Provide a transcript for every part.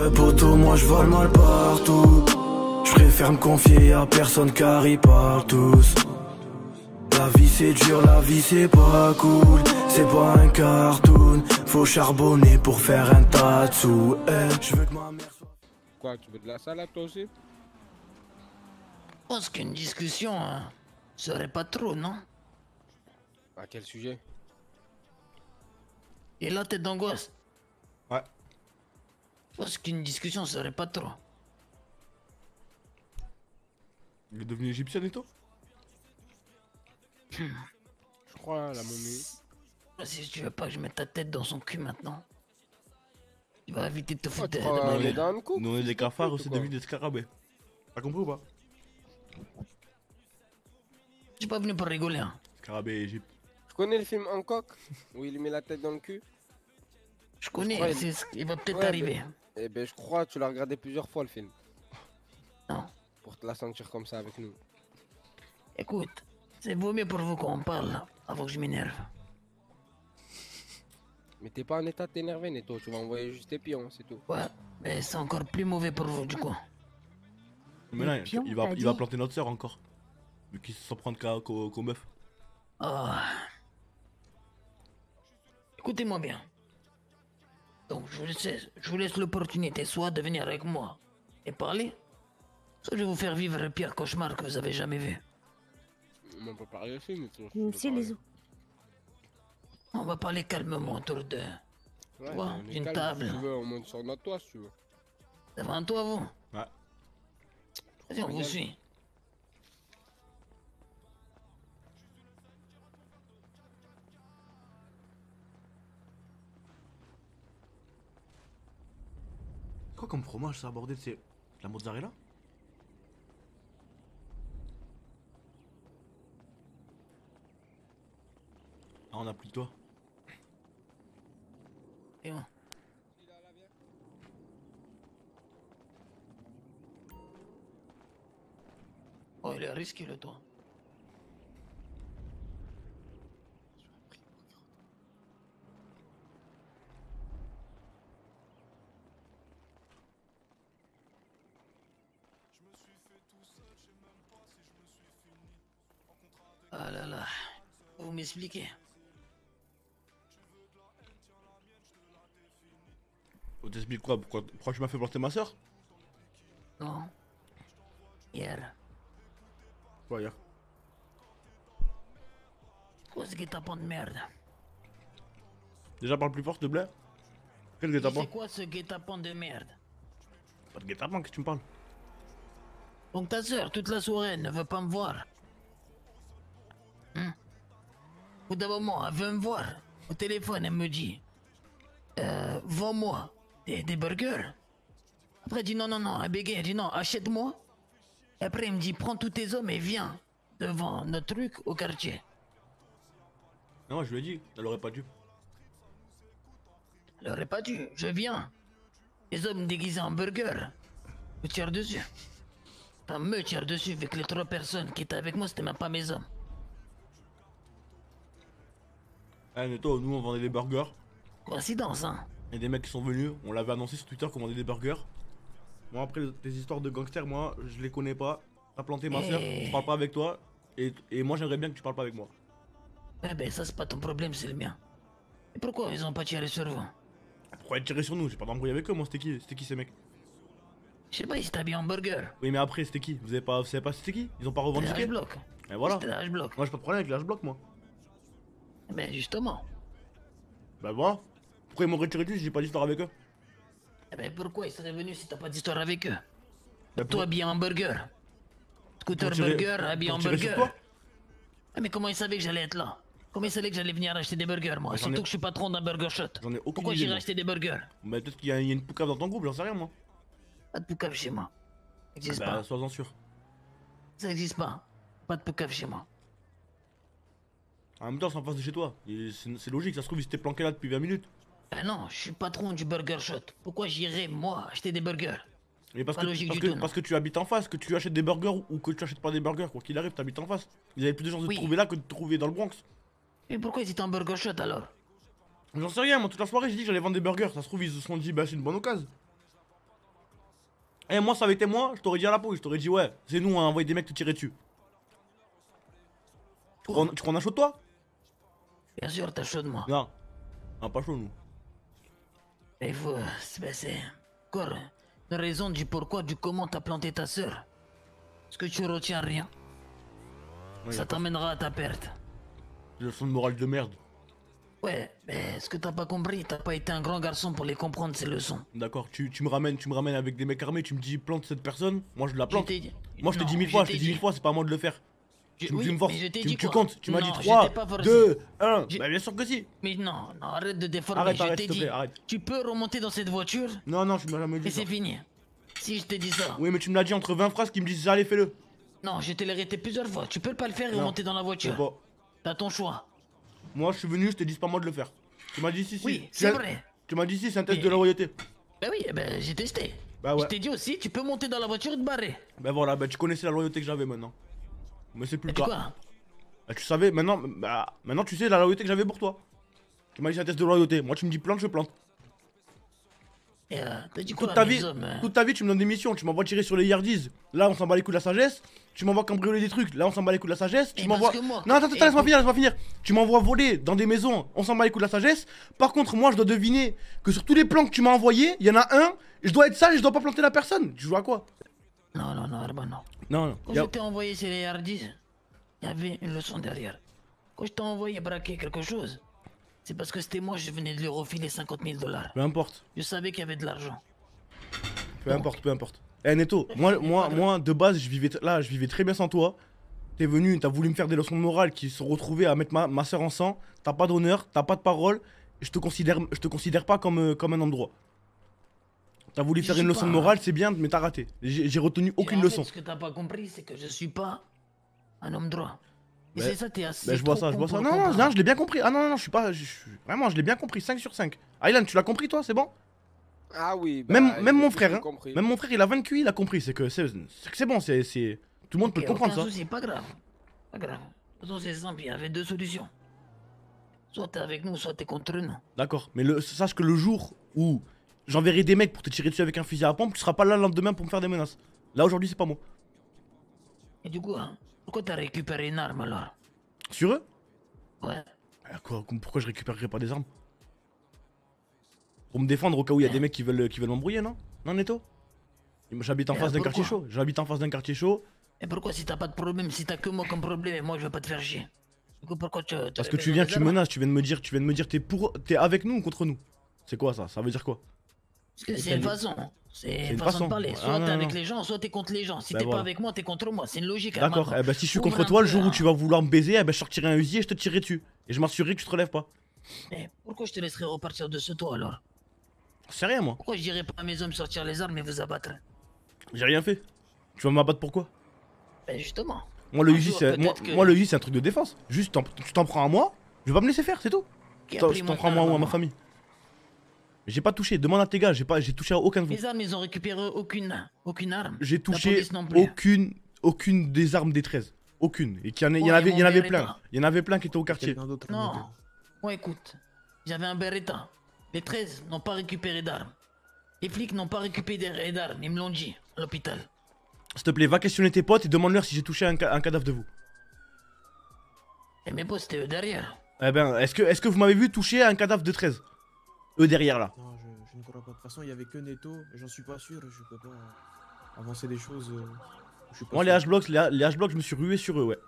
Ouais poto moi je vole mal partout. Je préfère me confier à personne car ils parlent tous. La vie c'est dur, la vie c'est pas cool. C'est pas un cartoon. Faut charbonner pour faire un tas de sous. Eh, Je veux que ma mère soit Quoi, tu veux de la salade toi aussi? Je pense qu'une discussion hein, serait pas trop, non? À quel sujet? Et là, tête d'angoisse. Ouais. Je pense qu'une discussion serait pas trop. Il est devenu égyptien et tout Je crois, la momie. Si tu veux pas que je mette ta tête dans son cul maintenant, tu vas éviter de te Oh, foutre de, ma on est gueule. dans le coup Nous on est des cafards, c'est devenu des scarabées. T'as compris ou pas? Je suis pas venu pour rigoler. Hein. Scarabée Égypte. Tu connais le film Hancock? Où il met la tête dans le cul? Je connais, il- c'est ce qui va peut-être Ouais, arriver. Eh ben je crois, tu l'as regardé plusieurs fois le film. Non. Pour te la sentir comme ça avec nous. Écoute, c'est vaut mieux pour vous qu'on parle avant que je m'énerve. Mais t'es pas en état de t'énerver, Neto. Tu vas envoyer juste tes pions, c'est tout. Ouais, mais c'est encore plus mauvais pour vous du coup. Mais là, il va, il va planter notre sœur encore. Vu qu'il se sent prendre qu'à- qu'au qu'au meuf. Ah. Écoutez-moi bien. Donc, je vous laisse, je vous laisse l'opportunité soit de venir avec moi et parler, soit je vais vous faire vivre le pire cauchemar que vous avez jamais vu. On peut parler aussi, si tu aussi, les os. On va parler calmement autour de... Ouais, vois, on est une calme, table. Si tu veux, on monte sur notre toit si tu veux. Devant toi, vous. Ouais. Vas-y, on vous suit. Quoi comme fromage ça bordel C'est la mozzarella? Ah on a plus que toi. Et. Oh, il est risqué le toit. Ah là là, vous m'expliquez. On t'explique quoi? Pourquoi, pourquoi tu m'as fait planter ma soeur Non. Hier, Quoi hier? Quoi ce guet-apens de merde. Déjà parle plus fort s'il te plaît. Quel guet-apens? C'est quoi ce guet-apens de merde? Pas de guet-apens, qu'est-ce que tu me parles? Donc ta soeur, toute la soirée, ne veut pas me voir. Hein Au bout d'un moment, elle veut me voir. Au téléphone, elle me dit euh, Vends-moi des, des burgers. Après, elle dit non, non, non. Elle bégaye, elle dit non, achète-moi. Et après, elle me dit Prends tous tes hommes et viens devant notre truc au quartier. Non je lui ai dit, elle aurait pas dû. Elle aurait pas dû, je viens. Les hommes déguisés en burger me tirent dessus. Enfin, me tirent dessus avec les trois personnes qui étaient avec moi, c'était même pas mes hommes. Eh Neto, nous on vendait des burgers. Coïncidence, hein Il y a des mecs qui sont venus, on l'avait annoncé sur Twitter qu'on vendait des burgers. Moi après tes histoires de gangsters, moi je les connais pas. T'as planté ma soeur, Eh. je parle pas avec toi. Et, et moi j'aimerais bien que tu parles pas avec moi. Eh ben, ça, c'est pas ton problème, c'est le mien. Et pourquoi ils ont pas tiré sur vous? Pourquoi être tiré sur nous? J'ai pas d'embrouille avec eux, moi c'était qui? C'était qui ces mecs? Je sais pas, ils s'étaient habillés en burger. Oui mais après c'était qui? Vous avez pas, vous savez pas c'était qui? Ils ont pas C'était revendiqué H-Block. Et voilà. C'était H-Block. Moi j'ai pas de problème avec les H-Block moi. Eh ben, justement. Bah voilà. Pourquoi ils m'ont retiré dessus si j'ai pas d'histoire avec eux? Eh ben, pourquoi ils seraient venus si t'as pas d'histoire avec eux? Bah, Toi, habillé en burger. Scooter tirer- burger, habillé en burger. Ah, mais comment ils savaient que j'allais être là? Comment ils savaient que j'allais venir acheter des burgers, moi? J'en ai- Surtout que je suis patron d'un burger shot. J'en ai aucune Pourquoi j'irais acheter des burgers? Bah peut-être qu'il y, a il y a une poucave dans ton groupe, j'en sais rien moi. Pas de poucave chez moi. Ça existe Bah pas. sois-en sûr. Ça existe pas. Pas de poucave chez moi. En même temps c'est en face de chez toi. C'est logique, ça se trouve ils s'étaient planqués là depuis 20 minutes. Ben non, je suis patron du burger shot. Pourquoi j'irais, moi, acheter des burgers? Mais parce Pas que, logique parce, du que, tout, parce que tu habites en face, que tu achètes des burgers ou que tu achètes pas des burgers, quoi qu'il arrive, t'habites en face. Ils avaient plus de chances de te trouver là que de te trouver dans le Bronx. Mais pourquoi ils étaient en burger shot alors? J'en sais rien, moi toute la soirée j'ai dit que j'allais vendre des burgers. Ça se trouve ils se sont dit bah c'est une bonne occasion. Eh, moi, ça avait été moi, je t'aurais dit à la peau, je t'aurais dit, ouais, c'est nous, on a envoyé des mecs te tirer dessus. Tu crois, tu crois qu'on a chaud de toi? Bien sûr, t'as chaud de moi. Non. On a pas chaud, nous. Il faut. C'est ben, c'est encore une raison du pourquoi, du comment t'as planté ta sœur. Est-ce que tu retiens rien? Ouais, Ça t'emmènera à ta perte. Des leçons de morale de merde. Ouais, mais ce que t'as pas compris, t'as pas été un grand garçon pour les comprendre, ces leçons. D'accord, tu, tu me ramènes, tu me ramènes avec des mecs armés, tu me dis plante cette personne, moi je la plante. Je Moi je t'ai dit mille fois, je t'ai dit- mille fois, c'est pas à moi de le faire. Tu, oui, tu me forces, mais je t'ai tu, dit tu comptes, tu m'as dit je 3, t'ai pas forcé. 2, 1. J'ai- Bah bien sûr que si. Mais non, non, arrête de déformer. Arrête, je arrête, te dit, plaît, arrête. tu peux remonter dans cette voiture Non, non, tu m'as jamais et dit ça. c'est fini. Si je t'ai dit ça. Oui, mais tu me l'as dit entre 20 phrases qui me disent allez, fais-le. Non, je te l'ai répété plusieurs fois. Tu peux pas le faire et Non. remonter dans la voiture. T'as ton choix. Moi je suis venu, je dit c'est pas moi de le faire. Tu m'as dit si, si. Oui, c'est vrai. Tu m'as dit si, c'est un test de la loyauté. Ben oui, eh ben j'ai testé. Bah ouais. Je t'ai dit aussi, tu peux monter dans la voiture et te barrer. Bah voilà, bah tu connaissais la loyauté que j'avais maintenant. Mais c'est plus le tu cas. quoi Bah tu savais, maintenant, bah, maintenant tu sais la loyauté que j'avais pour toi. Tu m'as dit un test de loyauté. Moi tu me dis plante, je plante. Euh, quoi Toute ta, vie, hommes, euh, toute ta vie, tu me donnes des missions. Tu m'envoies tirer sur les yardies. Là, on s'en bat les coups de la sagesse. Tu m'envoies cambrioler des trucs. Là, on s'en bat les coups de la sagesse. Tu m'envoies. moi- Non, attends, attends, laisse-moi finir, laisse-moi finir. Tu m'envoies voler dans des maisons. On s'en bat les coups de la sagesse. Par contre, moi, je dois deviner que sur tous les plans que tu m'as envoyés, il y en a un. Je dois être sage et je dois pas planter la personne. Tu joues à quoi? Non, non, non, Herman, non. Non, non. Quand je t'ai envoyé ces les hardies, il y avait une leçon derrière. Quand je t'ai envoyé braquer quelque chose, c'est parce que c'était moi, je venais de lui refiler 50 000 dollars. Peu importe. Je savais qu'il y avait de l'argent. Peu importe, peu importe. Eh Neto, moi, moi, moi, de base, je vivais là, je vivais très bien sans toi. T'es venu, t'as voulu me faire des leçons de morale qui se sont retrouvées à mettre ma, ma soeur en sang. T'as pas d'honneur, t'as pas de parole. Je te considère, je te considère pas comme, euh, comme un homme droit. T'as voulu Je faire une leçon pas de morale, c'est bien, mais t'as raté. J'ai retenu Et aucune leçon. ce que t'as pas compris, c'est que je suis pas un homme droit. Et Ben- c'est ça, t'es assez. Bah, je vois ça, je vois ça. Non, non, je l'ai bien compris. Ah non, non, non, je suis pas. Vraiment, je l'ai bien compris. 5 sur 5. Aylan, tu l'as compris, toi, c'est bon? Ah oui, bah, Même, même mon frère, hein. compris. Même mon frère, il a 20 QI, il a compris. C'est que c'est c'est que c'est bon, c'est. c'est- Tout le monde peut le comprendre, ça. souci, pas grave. Pas grave. De toute façon, c'est simple, il y avait deux solutions. Soit t'es avec nous, soit t'es contre nous. D'accord, mais le, sache que le jour où j'enverrai des mecs pour te tirer dessus avec un fusil à pompe, tu seras pas là le lendemain pour me faire des menaces. Là aujourd'hui, c'est pas moi. Et du coup, hein, pourquoi t'as récupéré une arme alors? Sur eux? Ouais. Ah, quoi, Pourquoi je récupérerais pas des armes? Pour me défendre au cas où il y a des mecs qui veulent, qui veulent m'embrouiller, non? Non, Netto J'habite en face d'un quartier chaud. J'habite en face d'un quartier chaud. Et pourquoi si t'as pas de problème, si t'as que moi comme problème et moi je vais pas te faire chier? Du coup, pourquoi tu. Parce que tu viens, tu menaces, tu viens de me dire, tu viens de me dire, t'es pour, t'es avec nous ou contre nous? C'est quoi ça? Ça veut dire quoi? Parce que c'est une façon. C'est une façon, façon. de parler. Ah, Soit t'es avec les gens, soit t'es contre les gens. Si Bah, t'es voilà. pas avec moi, t'es contre moi. C'est une logique. D'accord, Armando. eh ben si je suis Ouvre contre toi, le jour où hein. tu vas vouloir me baiser, eh ben je sortirai un fusil et je te tirerai dessus. Et je m'assurerai que tu te relèves pas. Mais pourquoi je te laisserais repartir de ce toit alors? C'est rien, moi. Pourquoi je dirais pas à mes hommes sortir les armes et vous abattre? J'ai rien fait. Tu vas m'abattre pourquoi Ben justement. Moi le jour, c'est moi, que- un truc de défense. Juste tu t'en prends à moi, je vais pas me laisser faire, c'est tout. Je t'en prends à moi ou à ma famille. J'ai pas touché, demande à tes gars, j'ai pas j'ai touché à aucun de vous. Les armes, ils ont récupéré aucune, aucune arme. J'ai touché aucune aucune des armes des 13. Aucune. Et qu'il y en, a- il y en Ouais, avait, il y en avait plein. Il y en avait plein qui étaient au quartier. Non. Bon, écoute. J'avais un Beretta. Les 13 n'ont pas récupéré d'armes. Les flics n'ont pas récupéré d'armes. Ils me l'ont dit à l'hôpital. S'il te plaît, va questionner tes potes et demande-leur si j'ai touché un, ca- un cadavre de vous. Et mes potes, c'était eux derrière. Eh ben, est-ce que, est-ce que vous m'avez vu toucher un cadavre de 13 Eux derrière là. Non, je, je ne crois pas. De toute façon, il y avait que Neto. et J'en suis pas sûr. Je peux pas avancer des choses. euh, je suis pas Moi, les. H-Blocks, les, les H-Blocks, je me suis rué sur eux, ouais.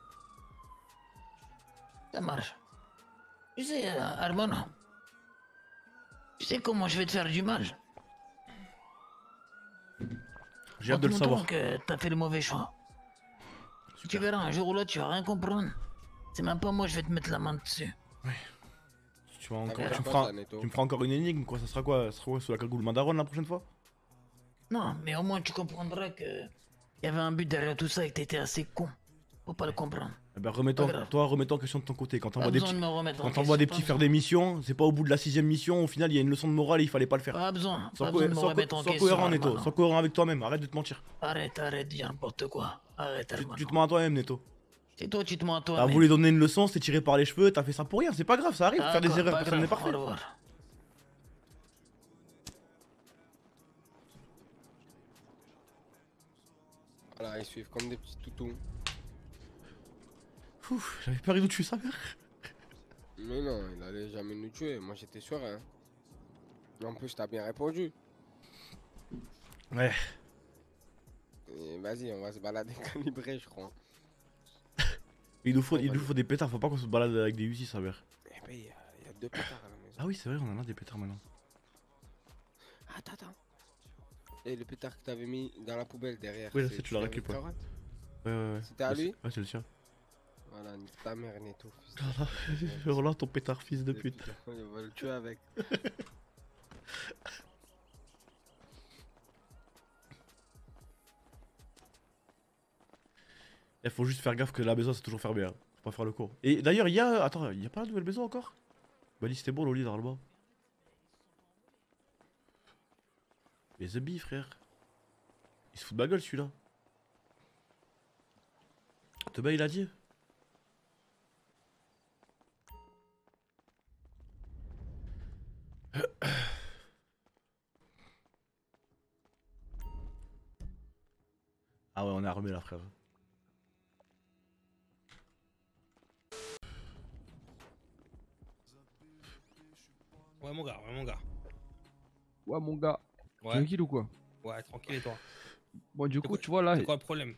Ça marche. Tu sais, euh, Armand, tu sais comment je vais te faire du mal J'ai hâte de le savoir. que t'as fait le mauvais choix. Tu verras, un jour ou l'autre, tu vas rien comprendre. C'est même pas moi, je vais te mettre la main dessus. Tu, vas encore, T'inquiète tu, me feras, ça, Neto. tu me feras encore une énigme, quoi. Ça sera quoi? Ça sera quoi? Sous la cagoule Mandaron la prochaine fois? Non, mais au moins tu comprendras que il y avait un but derrière tout ça et que t'étais assez con pour pas le comprendre. Eh ben, grave. toi, remets-toi en question de ton côté. Quand t'envoies des petits, quand question, des petits faire des missions, c'est pas au bout de la sixième mission, au final, il y a une leçon de morale et il fallait pas le faire. Pas besoin, Sois, pas co- besoin de me remettre en sois question. cohérent, Neto. Sois cohérent avec toi-même. Arrête de te mentir. Arrête, arrête, dis n'importe quoi. Arrête, Tu, tu te mens à toi-même, Neto. C'est toi, tu te mens à toi. T'as voulu donner une leçon, c'était tiré par les cheveux, t'as fait ça pour rien. C'est pas grave, ça arrive. Faire des erreurs, personne n'est parfait. Voilà, ils suivent comme des petits toutous. Ouf, j'avais peur de tuer sa mère. Mais non, il allait jamais nous tuer. Moi, j'étais sûr, hein. En plus, t'as bien répondu. Ouais. Et Vas-y, on va se balader calibré, je crois. Il nous faut, Ouais, il bah, nous je- faut des pétards, faut pas qu'on se balade avec des Uzi, sa mère. Eh ben, il y, a- il y a deux pétards à la maison. Ah oui, c'est vrai, on en a des pétards maintenant. Attends, attends. Et le pétard que t'avais mis dans la poubelle derrière. Oui, là, c'est- tu l'as récupéré. Ouais, ouais, ouais. C'était à lui Ouais, c'est le sien. Voilà, nique ta mère, Neto. fils de- Voilà, voilà ton pétard, fils de pute. On va le tuer avec. Il faut juste faire gaffe que la maison c'est toujours fermé. Hein. Faut pas faire le cours. Et d'ailleurs, il y a. Attends, il y a pas la nouvelle maison encore? Bah, c'était bon, Loli, bas. Mais The Bee, frère. Il se fout de ma gueule celui-là. Thomas, il a dit? Ah ouais, on est armé là, frère. Ouais, mon gars, ouais, mon gars. Ouais, mon gars, Ouais, tranquille ou quoi? Ouais, tranquille et toi? Bon, du coup, quoi- tu vois là, C'est quoi le problème?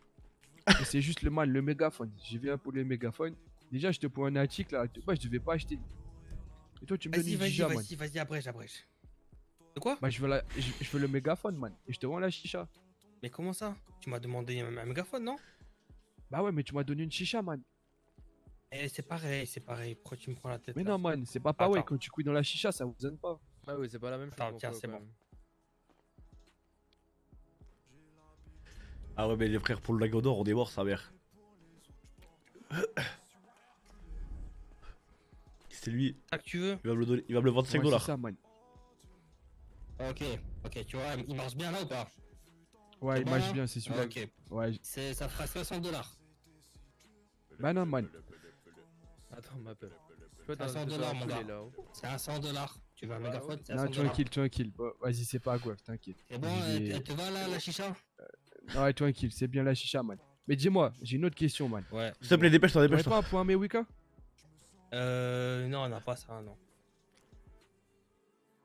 C'est juste le man, le mégaphone. J'ai viens pour le mégaphone. Déjà, je te prends un article là. Moi, je devais pas acheter. Et toi, tu me donnes Vas-y, une vas-y, chicha, man. vas-y, vas-y, abrège, abrège. De quoi? Bah, je veux, la... je, je veux le mégaphone, man. Et je te rends la chicha. Mais comment ça? Tu m'as demandé un mégaphone, non? Bah ouais, mais tu m'as donné une chicha, man. Eh, c'est pareil, c'est pareil. Pourquoi tu me prends la tête Mais là non, man, c'est pas pareil. Attends. Quand tu couilles dans la chicha, ça vous donne pas. Ah oui, c'est pas la même chose. Attends, tiens, c'est bon. Ah ouais, mais les frères pour le lago d'or, on est mort, sa mère. C'est lui, Ça que tu veux il va me le, donner, il va me le vendre 5 Ouais, dollars. c'est ça, man. Ok, ok, tu vois, il marche bien là ou pas Ouais, il marche là bien, c'est celui-là. Ok, Ouais, ça fera 60 dollars. bah non, man. Attends, ma peur. Tu vois, Ça t'as sort t'as de là, un mon gars. C'est un 100 dollars. Tu veux un Bah, mégaphone C'est un Non, 100 dollars. tranquille, tranquille. Vas-y, c'est pas grave, t'inquiète. C'est bon, elle, te va là, la chicha Ouais, tranquille, c'est bien la chicha, man. Mais dis-moi, j'ai une autre question, man. Ouais. S'il te plaît, dépêche-toi, dépêche-toi. pas un point Mewika Euh, non, on n'a pas ça, non.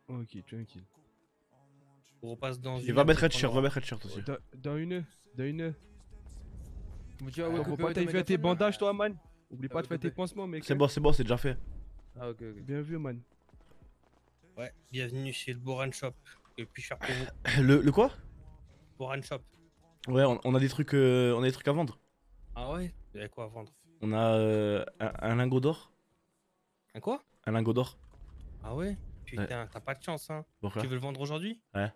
Ok, tranquille. On repasse dans Il une va mettre c'est pas va mettre Red Shirt aussi. Dans, une, dans une. Tu vas Ah, pas t'aller faire tes bandages, toi, man? Oublie Ah, pas de faire tes pansements, mec. C'est bon, c'est bon, c'est déjà fait. Ah, ok, ok. Bien vu, man. Ouais, bienvenue chez le Boran Shop. Et puis cher pour vous. Le, le quoi? Boran Shop. Ouais, on, on a des trucs, euh, on a des trucs à vendre. Ah ouais? Il y a quoi à vendre? On a euh, un, un lingot d'or. Un quoi? Un lingot d'or. Ah ouais? Putain, t'as pas de chance, hein. Tu veux le vendre aujourd'hui? Ouais.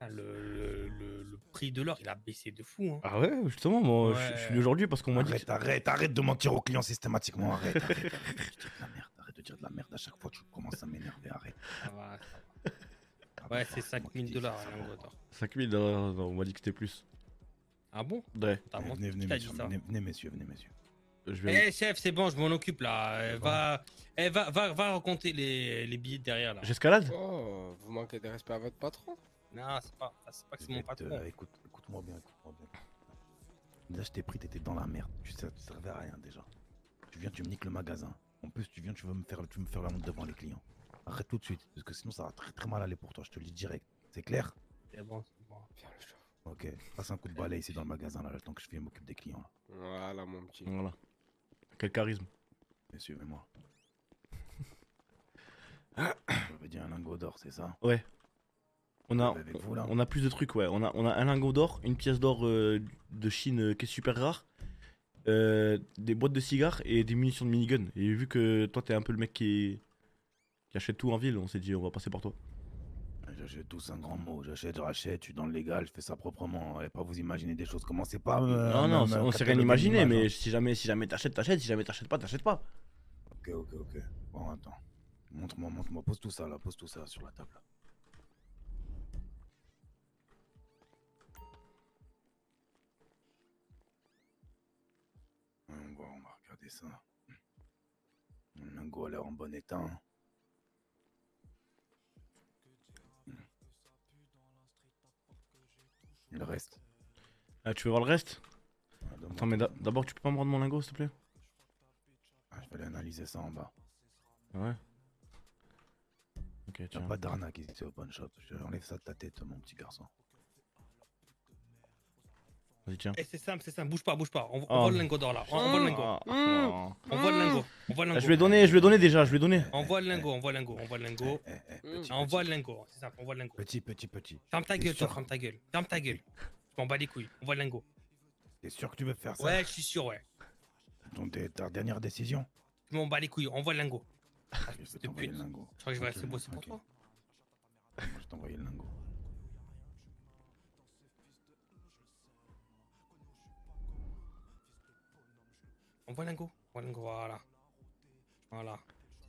Ah, le, le, le- le prix de l'or, il a baissé de fou, hein. Ah ouais, justement, moi, je- Ouais. je, suis venu aujourd'hui parce qu'on m'a dit. Arrête, arrête, arrête de mentir aux clients systématiquement. Arrête, arrête, arrête de dire de la merde. Arrête de dire de la merde à chaque fois. Tu commences à m'énerver. Arrête. Ça va, ça va. Ah bah, Ouais, c'est c'est moi qui 5000 dis dollars ça. un lingot d'or. 5000, non, non, on m'a dit que c'était plus. Ah bon? Ouais, Venez, menti, venez, messieurs, venez, venez, messieurs, venez, messieurs. je Eh vais. chef, c'est bon, je m'en occupe là. Euh, Va, eh, va, va, va raconter les, les billets derrière là. J'escalade Oh, vous manquez de respect à votre patron. Non, c'est pas, c'est pas que c'est mon Écoute, patron. euh, écoute, écoute-moi bien, écoute-moi bien. Déjà, je t'ai pris, t'étais dans la merde. Tu, sais, tu servais à rien déjà. Tu viens, tu me niques le magasin. En plus, tu viens, tu veux me faire, tu veux me faire la honte devant les clients. Arrête tout de suite, parce que sinon ça va très très mal aller pour toi. Je te le dis direct. C'est clair? C'est bon, c'est bon. Viens le chauffe. Ok. Passe un coup de balai ici dans le magasin là, le temps que je viens m'occuper des clients. Là. Voilà, mon petit. Voilà. Quel charisme. Messieurs, et moi. Je veux dire un lingot d'or, c'est ça? Ouais. On a, Avec vous, là. on a plus de trucs, ouais. On a, on a un lingot d'or, une pièce d'or euh, de Chine euh, qui est super rare, euh, des boîtes de cigares et des munitions de minigun. Et vu que toi, t'es un peu le mec qui, qui achète tout en ville, on s'est dit, on va passer par toi. J'achète tous un grand mot. J'achète, je rachète, je suis dans le légal, je fais ça proprement. Et pas vous imaginer des choses. Commencez pas. non, non, on s'est rien imaginé, mais hein. si jamais, si jamais t'achètes, t'achètes. Si jamais t'achètes pas, t'achètes pas. Ok, ok, ok. Bon, attends. Montre-moi, montre-moi. Pose tout ça là, pose tout ça sur la table. là. Ça. Mon lingot a l'air en bon état. hein. Le reste? Ah, tu veux voir le reste? Ah, Attends, mais d'abord, tu peux pas me rendre mon lingot, s'il te plaît? Ah, je vais aller analyser ça en bas. Ouais. Ok, Y'a tiens. pas d'arnaque ici au pawn shop. Je enlève ça de ta tête, mon petit garçon. Vas-y, tiens. Eh, c'est simple, c'est simple, bouge pas, bouge pas. On, on Oh. voit le lingot d'or là. On, on voit le lingot. Ah, Mmh. ah. On voit le lingot. On voit le Ah, lingot. Je lui ai donné, je lui ai donné déjà, je lui ai donné. On voit le lingot, on voit le lingot, on voit le lingot. Eh, eh, petit, On petit, voit le lingot, c'est simple, on voit le lingot. Petit, petit, petit. Ferme ta gueule, toi, ferme ta gueule. Ferme ta gueule. Je m'en bats les couilles, on voit le lingot. T'es sûr que tu veux faire ça? Ouais, je suis sûr, ouais. Ton- t'es- Ta dernière décision? Je m'en bats les couilles, on voit le lingot. Je vais t'envoyer pute. le lingot. Je crois que je vais rester Tranquille, bosser pour toi. Je t'ai envoyé le lingot. On voit. On lingot, voilà. Voilà.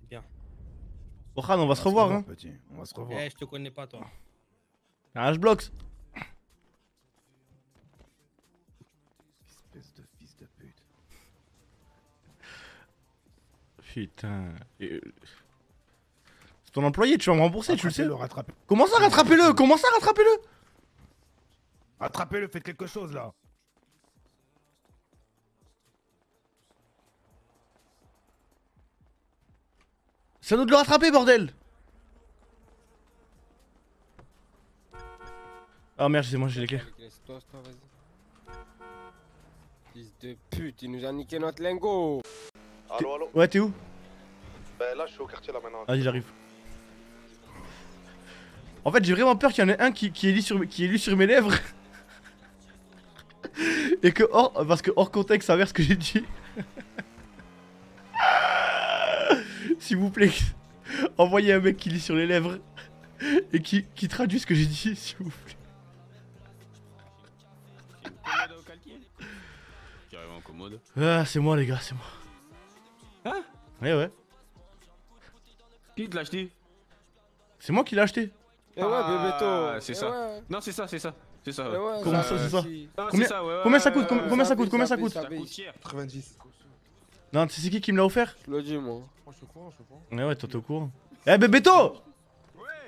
C'est bien. Oh, Khan, on va se revoir, hein. Petit, on va se revoir. Eh, je te connais pas, toi. Ah, je bloque. Espèce de fils de pute. Putain. Euh, C'est ton employé, tu vas me rembourser, tu le sais. Comment ça, rattrapez-le? Comment ça, rattrapez-le? Rattrapez-le, faites quelque chose là. C'est à nous de le rattraper, bordel Ah merde, c'est moi, j'ai les clés. Laisse-toi, laisse-toi, vas-y. Fils de pute, il nous a niqué notre lingot. Allo, allo Ouais, t'es où? Ben là, je suis au quartier là maintenant. Vas-y, j'arrive. En fait, j'ai vraiment peur qu'il y en ait un qui, qui, est lu sur, qui est lu sur mes lèvres. Et que hors. Parce que hors contexte, ça verse ce que j'ai dit. S'il vous plaît, envoyez un mec qui lit sur les lèvres. Et qui, qui traduit ce que j'ai dit, s'il vous plaît. Ah, c'est moi, les gars, c'est moi. Hein Ouais, ouais. Qui te l'a acheté? C'est moi qui l'ai acheté. Eh ouais, Bébéto. Ah, c'est Eh ça. ouais. Non, c'est ça, c'est ça. C'est ça. Eh ouais, Comment ça, c'est ça Combien- c'est ça, ouais, ouais, combien ça ouais, coûte, combien- ça coûte, combien ça coûte baisse, Ça baisse. coûte cher. 90. Non, tu sais qui qui me l'a offert Je le dis, moi. Je courant, je courant. Ouais, ouais, toi t'es au courant. Eh, Bébéto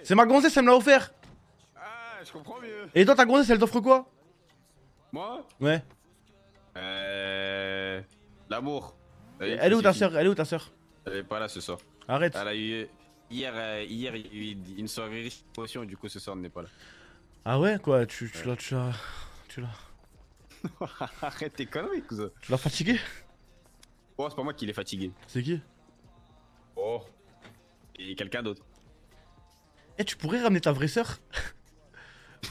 C'est ma gonzesse, elle me l'a offert. Ah, je comprends mieux. Et toi, ta gonzesse, elle t'offre quoi Moi Ouais. Euh. L'amour. Elle est où ta soeur Elle est où ta soeur Elle est pas là ce soir. Arrête. Elle a eu. Hier, euh, hier, il y a eu une soirée riche d'émotions, du coup, ce soir, elle n'est pas là. Ah ouais, quoi Tu, tu l'as. Tu l'as. Tu l'as. Arrête tes conneries, cousin. Tu l'as fatigué Oh, c'est pas moi qui l'ai fatigué. C'est qui? Oh. Et quelqu'un d'autre. Eh, tu pourrais ramener ta vraie sœur?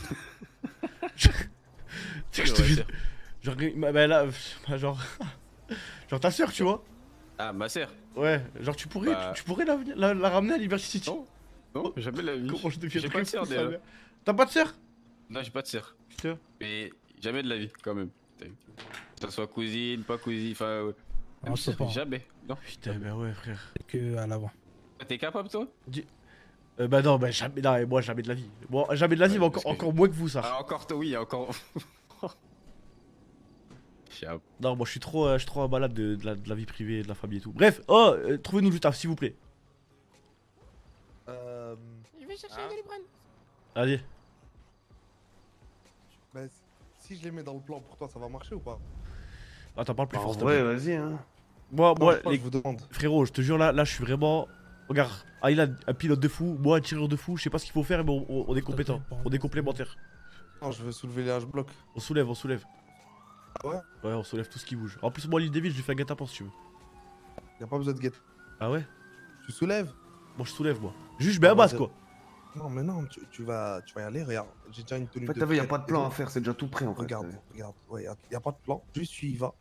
Tu sais que je te sœur. Genre, bah, là, bah, genre. genre ta sœur, tu vois Ah, ma sœur. Ouais, genre tu pourrais, Bah. tu, tu pourrais la, la, la ramener à Liberty City. Non. Non, jamais la vie. Comment je J'ai pas de sœur déjà. T'as pas de sœur? Non, j'ai pas de sœur. Putain. Mais jamais de la vie, quand même. Que ça soit cousine, pas cousine, enfin. Ah, je peux pas. Jamais. Non. Putain, bah ouais, frère. Que à l'avant. T'es capable, toi? Euh, bah non, bah jamais, non, et moi jamais de la vie. Bon, jamais de la vie, Ouais, mais encore, que- encore moins que vous, ça. Ah, encore, toi, oui, encore. Ciao. Non, moi je suis trop, euh, je suis trop malade de, de la, de la vie privée, de la famille et tout. Bref, oh, euh, trouvez-nous du taf, s'il vous plaît. Euh. Je vais chercher un Doliprane. Allez. bah, si je les mets dans le plan pour toi, ça va marcher ou pas? Attends, parle plus Bah, fort, en vrai, vas-y, hein. Moi, Non, moi, je sais pas, les- je vous demande. frérot, je te jure, là, là, je suis vraiment. Regarde, ah, il a un pilote de fou, moi un tireur de fou, je sais pas ce qu'il faut faire, mais on, on- on est compétent, on est complémentaires. Non, je veux soulever les H-blocs. On soulève, on soulève. Ah ouais? Ouais, on soulève tout ce qui bouge. En plus, moi, l'île des villes, je lui fais un guet-apens si tu veux. Y'a pas besoin de guette. Ah ouais? Tu soulèves? Moi, je soulève, moi. Juste, je mets un Ah, base, vas-y. quoi. Non, mais non, tu, tu vas, tu vas y aller, regarde. J'ai déjà une tenue En fait, de t'as vu, y a traite pas de plan à faire, c'est déjà tout prêt en fait. Regarde, regarde. Ouais, y a, y a pas de plan. Juste tu y vas.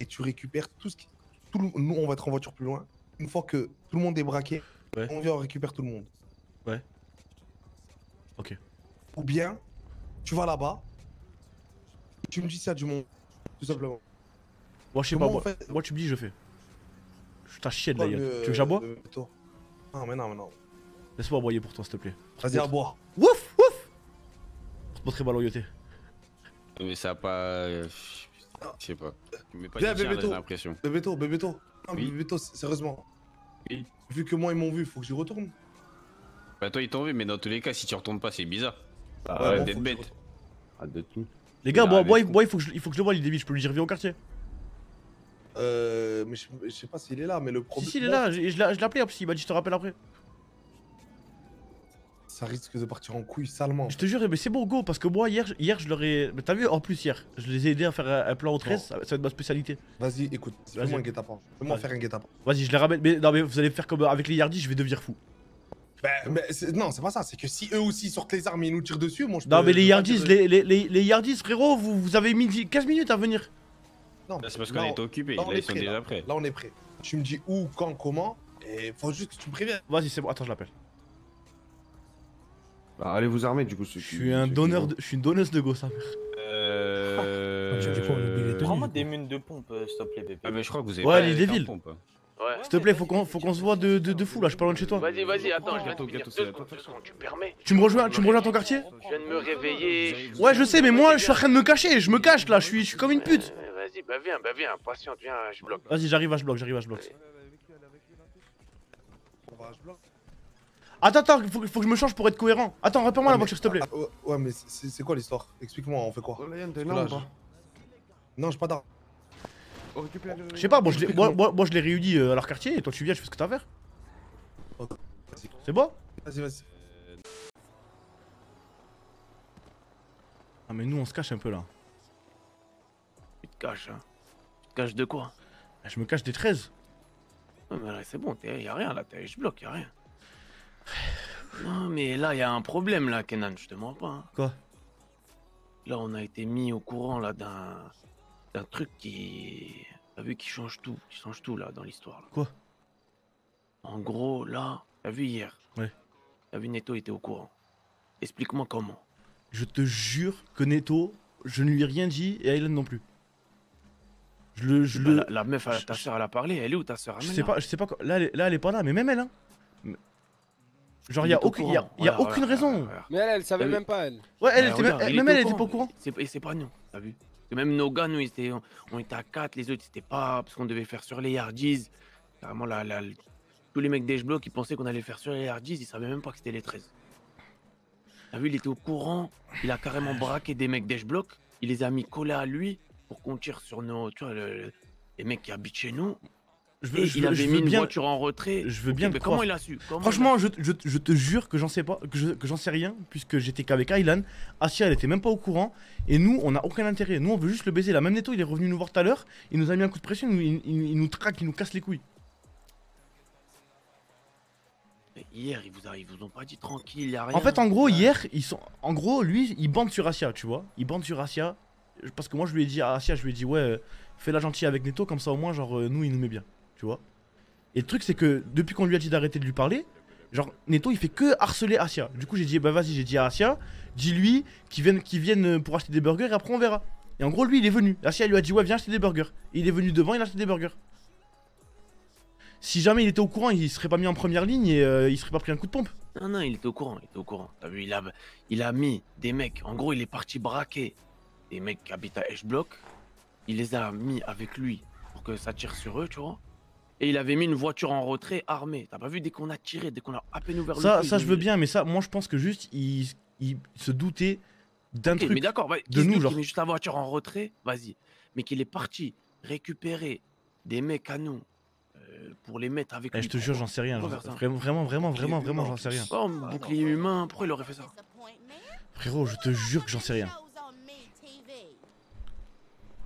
Et tu récupères tout ce qui. Tout le- Nous, on va être en voiture plus loin. Une fois que tout le monde est braqué, Ouais. on vient, on récupère tout le monde. Ouais. Ok. Ou bien, tu vas là-bas. Tu me dis s'il y a du monde. Tout simplement. Moi, je sais pas, moi, fait moi, tu me dis, je fais. Je suis ta chienne, Toi, d'ailleurs. le- Tu veux que j'aboie le métaux. Non, mais non, mais non. Laisse-moi aboyer pour toi, s'il te plaît. Vas-y, aboie. Wouf, wouf Pour te montrer ma loyauté. Mais ça a pas. Euh, Je sais pas. Tu mets pas Viens, Bébéto. j'ai l'impression. Bébéto, Bébéto. Non, Oui. Bébéto, sérieusement. Oui. Vu que moi, ils m'ont vu, faut que j'y retourne. Bah, toi, il t'en veut, mais dans tous les cas, si tu retournes pas, c'est bizarre. Ouais, Ah, bon, faut que je bête. retourne. Ah, de tout. Les gars, Il moi, il- moi, il, faut que je, il faut que je le voie, l'idée, je peux lui dire, viens au quartier. Euh, mais je, je sais pas s'il est là, mais le Si, problème. si, il est là, je, je l'ai je l'ai appelé, en plus, il m'a dit, je te rappelle après. Ça risque de partir en couille salement. Je te jure, mais c'est bon, go, parce que moi, hier, hier je leur ai. Mais t'as vu, en plus, hier, je les ai aidés à faire un, un plan au 13, ça, ça va être ma spécialité. Vas-y, écoute, fais-moi un guet-apens. Fais-moi Vas-y. faire un guet-apens. Vas-y, je les ramène. Mais non, mais vous allez faire comme avec les Yardis, je vais devenir fou. Ben, mais non, c'est pas ça. C'est que si eux aussi sortent les armes et ils nous tirent dessus, moi je Non, peux- mais les Yardis, dire- les, les, les, les Yardis, frérot, vous, vous avez mis 10 15 minutes à venir. Non, Là, c'est parce qu'on on- était occupés. là, Là, ils sont prêt, déjà là. prêts. Là, on est prêt. Tu me dis où, quand, comment, et faut juste que tu me préviennes. Vas-y, c'est bon, attends, je l'appelle. Bah, allez vous armer du coup. Je suis un donneur de. Je suis une donneuse de go. Euh. On oublie les tenues, Prends-moi des mines de pompe, euh, s'il te plaît, bébé. Ah, mais je crois que vous avez Ouais, pas les Devils. pompe. Ouais. S'il te plaît, faut qu'on faut qu'on se voit de, de, de fou là, je suis pas loin de chez toi. Vas-y, vas-y, attends, je deux secondes, deux secondes, tu permets Tu me rejoins, tu me rejoins à ton quartier? Je viens de me réveiller. Ouais, je sais, mais moi, je suis en train de me cacher, je me cache là, je suis, je suis comme une pute. Euh, Vas-y, bah viens, bah viens, patiente, viens, je bloque. Vas-y, j'arrive à je bloque, j'arrive à je bloque. On va, je bloque. Attends, attends, faut, que- faut que je me change pour être cohérent. Attends, rappelle-moi la Ah, mais- voiture, s'il te plaît. ah, ouais, ouais, mais c'est quoi l'histoire? Explique-moi, on fait quoi? Oh, je- Non, j'ai pas d'armes. Le- Je sais pas, moi je l'ai moi, moi, moi, je l'ai réuni euh, à leur quartier et toi tu viens, tu fais ce que t'as à faire. C'est bon? Vas-y, vas-y. Ah, mais nous on se cache un peu là. Tu te caches, hein. Tu te caches de quoi? Je me cache des 13. Ouais, mais là, c'est bon, t'es- y a rien là, t'es- je bloque, y a rien. Non, mais là, y a un problème là, Kenan, je te mens pas. hein. Quoi? Là, on a été mis au courant là d'un d'un truc qui. T'as vu, qui change tout, qui change tout là dans l'histoire. là. Quoi? En gros, là, t'as vu hier? Ouais. T'as vu, Neto était au courant. Explique-moi comment. Je te jure que Neto, je ne lui ai rien dit et Aylan non plus. Je le. Je Bah, le... la, la meuf, elle- ta soeur, elle a parlé. Elle est où ta soeur? Je sais pas, je sais pas. quoi- Là, elle est, là, elle est pas là, mais même elle, hein. Genre, il y a, aucune, y a, courant. y a Voilà, aucune voilà, raison. Mais elle, elle savait même pas, elle. Ouais, elle Bah, était même, il même elle était pas au courant. C'est et c'est pas nous, t'as vu même nos gars, nous, ils étaient, on était à 4, les autres, c'était pas. Parce qu'on devait faire sur les Yardies. Carrément, la, la- tous les mecs d'H-Block, ils pensaient qu'on allait faire sur les Yardies, ils savaient même pas que c'était les 13. T'as vu, il était au courant, il a carrément braqué des mecs d'H-Block, il les a mis collés à lui pour qu'on tire sur nos. Tu vois, le- le- les mecs qui habitent chez nous. Je veux- je il veux- avait je mis veux une bien- voiture en retrait. Je veux bien mais te comment il a su? Comment il a Franchement, je, je- te jure que j'en sais pas, que je- que j'en sais rien, puisque j'étais qu'avec Aylan. Asia, elle était même pas au courant. Et nous, on a aucun intérêt. Nous, on veut juste le baiser. La même Neto, il est revenu nous voir tout à l'heure. Il nous a mis un coup de pression. Il, il- il- il nous traque, il nous casse les couilles. Mais Hier, ils vous, a- ils vous ont pas dit tranquille, y a rien. En fait, en gros, hier, ils sont. En gros, lui, il bande sur Asia, tu vois. Il bande sur Asia. Parce que moi, je lui ai dit à Asia, je lui ai dit, ouais, euh, fais la gentille avec Neto, comme ça, au moins, genre, euh, nous, il nous met bien, tu vois. Et le truc, c'est que depuis qu'on lui a dit d'arrêter de lui parler, genre, Neto, il fait que harceler Asia. Du coup, j'ai dit, bah vas-y, j'ai dit à Asia, dis-lui qu'il vienne, pour acheter des burgers et après, on verra. Et en gros, lui, il est venu. Asia lui a dit, ouais, viens acheter des burgers. Et il est venu devant, il a acheté des burgers. Si jamais il était au courant, il serait pas mis en première ligne et euh, il serait pas pris un coup de pompe. Non, non, il était au courant, il était au courant. T'as vu, il a, il a mis des mecs. En gros, il est parti braquer des mecs qui habitent à H-Block. Il les a mis avec lui pour que ça tire sur eux, tu vois. Et il avait mis une voiture en retrait armée. T'as pas vu dès qu'on a tiré, dès qu'on a à peine ouvert Ça, le feu, ça je veux bien, mais ça, moi je pense que juste il, il se doutait d'un truc mais d'accord, bah, de nous, genre. qu'il met juste la voiture en retrait, vas-y. Mais qu'il est parti récupérer des mecs à nous euh, pour les mettre avec Eh, lui. je te jure, j'en sais rien. Vraiment, vraiment, vraiment, vraiment, vraiment, j'en sais rien. Oh, bouclier humain, pourquoi il aurait fait ça Frérot, je te jure que j'en sais rien.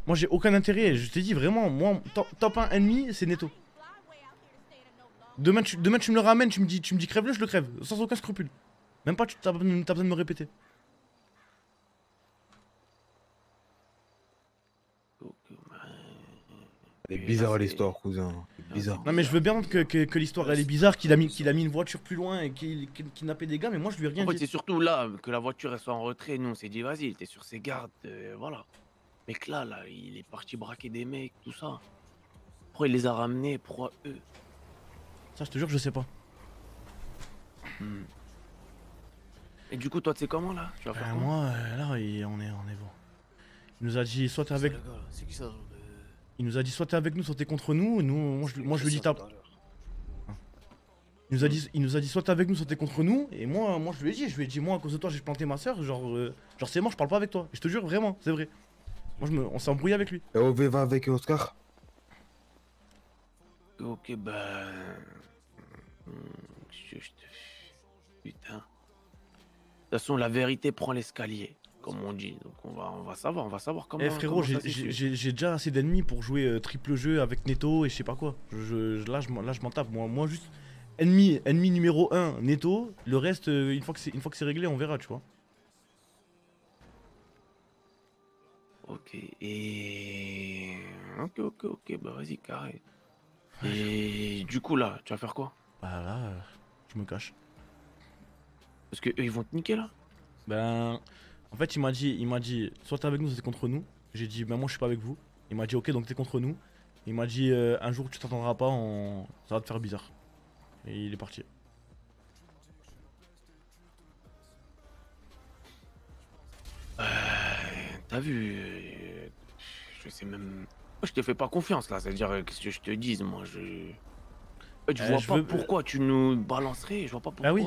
Moi j'ai aucun intérêt, je t'ai dit vraiment, moi, top, top 1 ennemi, c'est Netto. Demain tu, demain tu me le ramènes, tu me dis, tu me dis crève-le, je le crève, sans aucun scrupule. Même pas, tu t'as t'as besoin de me répéter. C'est bizarre l'histoire, cousin. Bizarre. Non mais je veux bien que, que, que l'histoire elle est bizarre, qu'il a, mis, qu'il a mis une voiture plus loin et qu'il qu'il kidnappait des gars, mais moi je lui ai rien En fait, dit. c'est surtout là que la voiture elle soit en retrait. Nous, on s'est dit, vas-y, il était sur ses gardes, euh, voilà. Mais que là, là, il est parti braquer des mecs, tout ça. Pourquoi il les a ramenés Pourquoi eux? Ça je te jure que je sais pas. Hmm. Et du coup, toi, tu sais comment là? Tu vas faire Euh, quoi? moi, euh, là, il- on est, on est bon. Il nous a dit soit t'es avec. C'est qui ça Il nous a dit soit t'es avec nous, soit t'es contre nous. Et nous, moi je, moi, je lui ai dit t'as. Il nous a dit, il nous a dit soit t'es avec nous, soit t'es contre nous. Et moi, moi je lui ai dit, je lui ai dit moi à cause de toi j'ai planté ma soeur. Genre, euh, Genre, c'est mort, je parle pas avec toi. Je te jure, vraiment, c'est vrai. Moi, je me... on s'est embrouillé avec lui. Et OV va avec Oscar? Ok, bah. je- je te- Putain. De toute façon, la vérité prend l'escalier, comme on dit. Donc on va, on va savoir, on va savoir comment. Eh frérot, j'ai- déjà assez d'ennemis pour jouer euh, triple jeu avec Neto et je sais pas quoi. Je, je- là, je, m'en- là, je m'en tape. Moi, moi, juste ennemi, ennemi numéro 1, Neto. Le reste, euh, une fois que c'est une fois que c'est réglé, on verra, tu vois. Ok, et. Ok, ok, ok, bah vas-y, carré. Et du coup, là, tu vas faire quoi? Bah là, euh, je me cache. Parce que eux, ils vont te niquer là? Ben, en fait, il m'a dit, il m'a dit, soit t'es avec nous, soit t'es contre nous. J'ai dit, ben moi, je suis pas avec vous. Il m'a dit, ok, donc t'es contre nous. Il m'a dit, euh, un jour, tu t'entendras pas, on... ça va te faire bizarre. Et il est parti. Euh, T'as vu euh, Je sais même. Moi, je te fais pas confiance là, c'est-à-dire, euh, qu'est-ce que je te dise, moi, je. Euh, Je Euh, vois je pas veux- pourquoi tu nous balancerais, je vois pas pourquoi. Ah oui.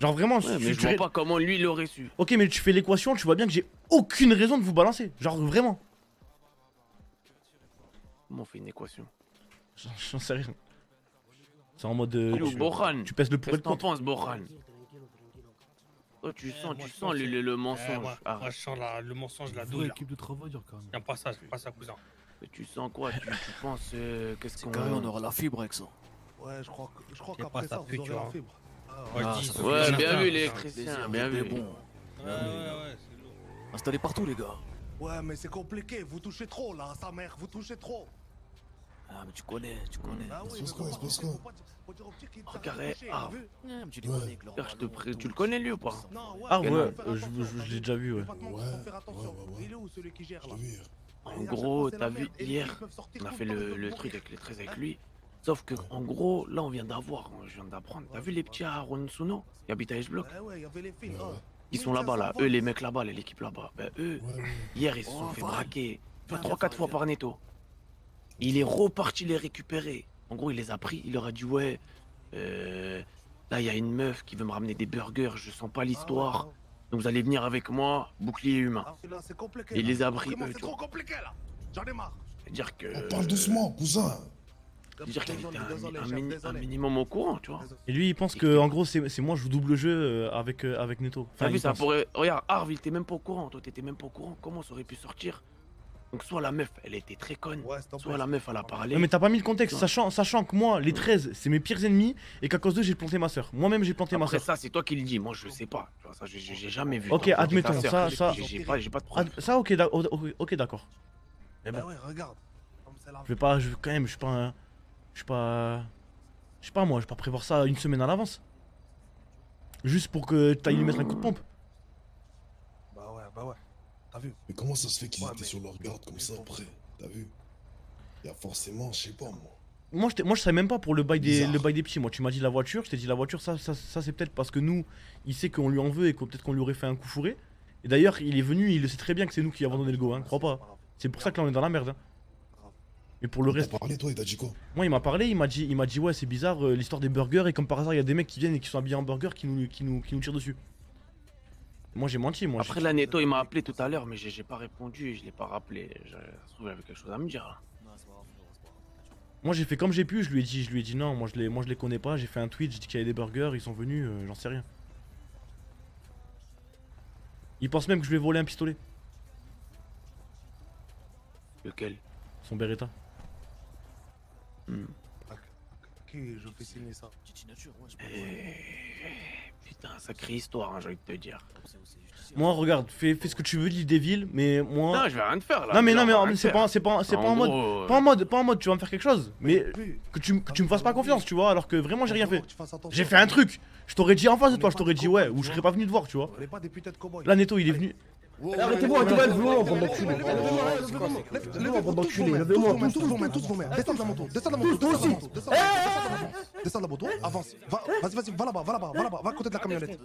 Genre vraiment, Ouais, tu- mais tu- je tu- vois pas comment lui il aurait su. Ok, mais tu fais l'équation, tu vois bien que j'ai aucune raison de vous balancer. Genre vraiment. Comment on fait une équation? J'en- J'en sais rien. C'est en mode. euh, tu, Boran tu pèses le pour et Qu'est-ce le que t'en contre. penses, Boran? Toi, tu sens, tu sens le, le- le Eh, mensonge. moi, Ah. moi, je sens la- le mensonge, la douille. là. équipe de travail, quand même. Viens, pas ça, pas ça, cousin. Mais tu sens quoi? Tu, tu penses euh, qu'est-ce qu'on on aura la fibre avec ça. Ouais, je crois, que- je crois qu'après pas ça, ça vous aurez la fibre. Ah, Ah, Ouais, bien vu l'électricien, bien vu. bon. Installez partout, les gars. Ouais, mais c'est compliqué, vous touchez trop là, sa mère, vous touchez trop. Ah, mais tu connais, tu connais. Ah oui, se passe quoi, se passe quoi Oh, s'arrête carré, ah. Ouais, mais tu les connais, je te pré-. Tu le connais lui ou pas? Ah ouais, euh, je, je- je l'ai déjà vu, ouais. Il est où celui qui gère là? En gros, t'as vu, hier, on a fait le le, truc avec les 13 avec lui. Sauf que, en gros, là, on vient d'avoir, je viens d'apprendre. T'as vu les petits à Ronsuno qui habitent à S-Block Ouais, ouais, il y avait les filles. oh. Ils sont là-bas, là. Eux, les mecs là-bas, là, l'équipe là-bas. Ben, eux, hier, ils se sont Oh, fait braquer Va, 3-4 va, fois par Il est reparti les récupérer. En gros, il les a pris. Il leur a dit Ouais, euh, là, il y a une meuf qui veut me ramener des burgers. Je sens pas l'histoire. Donc, vous allez venir avec moi, bouclier humain. Ah, là. Il là. les a pris, eux, c'est trop compliqué là? J'en ai marre. Que. On parle doucement, cousin. C'est-à-dire qu'il était un, minimum au courant, tu vois. Et lui, il pense que en gros, c'est moi, je joue double jeu euh, avec, euh, avec Neto. T'as Enfin, vu, ça pourrait. Regarde, Arv, il était même pas au courant. Toi, t'étais même pas au courant. Comment ça aurait pu sortir Donc, soit la meuf, elle était très conne. soit la meuf, elle a parlé. Non, mais t'as pas mis le contexte, sachant, sachant que moi, les 13, c'est mes pires ennemis et qu'à cause d'eux, j'ai planté ma soeur. Moi-même, j'ai planté ma soeur. ça, c'est toi qui le dis. Moi, je sais pas. Tu vois, ça, j'ai- jamais vu. Ok, toi, admettons, ça, ça. J'ai pas, de. Ad- Ça, ok, d'ac- ok, ok, d'accord. Mais Bah bon, ouais, regarde. Je vais pas, je, quand même, je suis pas, un- je suis pas, je sais pas moi, je vais pas prévoir ça une semaine à l'avance. Juste pour que t'ailles lui mettre un coup de pompe. Bah ouais, bah ouais. T'as vu Mais comment ça se fait qu'ils Ouais, étaient mais- sur leur garde comme ça après T'as vu Il y a forcément, je sais pas moi. Moi, j'étais- moi, je savais même pas pour le bail des, Bizarre. le bail des petits. Moi, tu m'as dit la voiture, je t'ai dit la voiture. Ça, ça, ça c'est peut-être parce que nous, il sait qu'on lui en veut et que peut-être qu'on lui aurait fait un coup fourré. Et d'ailleurs, il est venu, il le sait très bien que c'est nous qui avons donné le go, hein, crois pas. C'est pour ça que là, on est dans la merde. hein. Mais pour le Il t'a reste, parlé, toi, il t'a dit quoi moi, il m'a parlé, il m'a dit, il m'a dit, ouais, c'est bizarre euh, l'histoire des burgers et comme par hasard, il y a des mecs qui viennent et qui sont habillés en burger qui nous, qui nous, qui nous tirent dessus. Moi, j'ai menti, moi. Après, la Netto, il m'a appelé tout à l'heure, mais j'ai pas répondu. Je l'ai pas rappelé. Je- trouve, avait quelque chose à me dire. là. Moi, j'ai fait comme j'ai pu. Je lui ai dit, je lui ai dit non. Moi, je les, moi, je les connais pas. J'ai fait un tweet, j'ai dit qu'il y avait des burgers, ils sont venus, euh, j'en sais rien. Il pense même que je lui ai volé un pistolet, Lequel? Son Beretta. Hmm. Qui je fais signer ça Eh, Putain, sacrée histoire, hein, j'ai envie de te dire. Moi, regarde, fais, fais ce que tu veux, l'île des villes, mais moi. Non, je vais rien te faire là. Non, mais non, on mais c'est pas, c'est pas, c'est pas en mode, euh, pas en mode, pas en mode, tu vas me faire quelque chose, mais que tu, que tu me fasses pas confiance, tu vois, alors que vraiment j'ai rien fait. J'ai fait un truc. Je t'aurais dit en face de toi, je t'aurais dit ouais, ou je serais pas venu te voir, tu vois. De. Là, Netto, il est venu. Arrêtez-vous, arrêtez-vous, levez-moi, bande. Levez-moi, bande d'enculés, levez-moi, tous, vos mains, tous vos mains. Descends de la moto, descends de la moto, Tous, aussi. descends de la moto, avance. Va- Vas-y, vas-y, va là-bas, va là-bas, va là-bas, va à côté de la camionnette.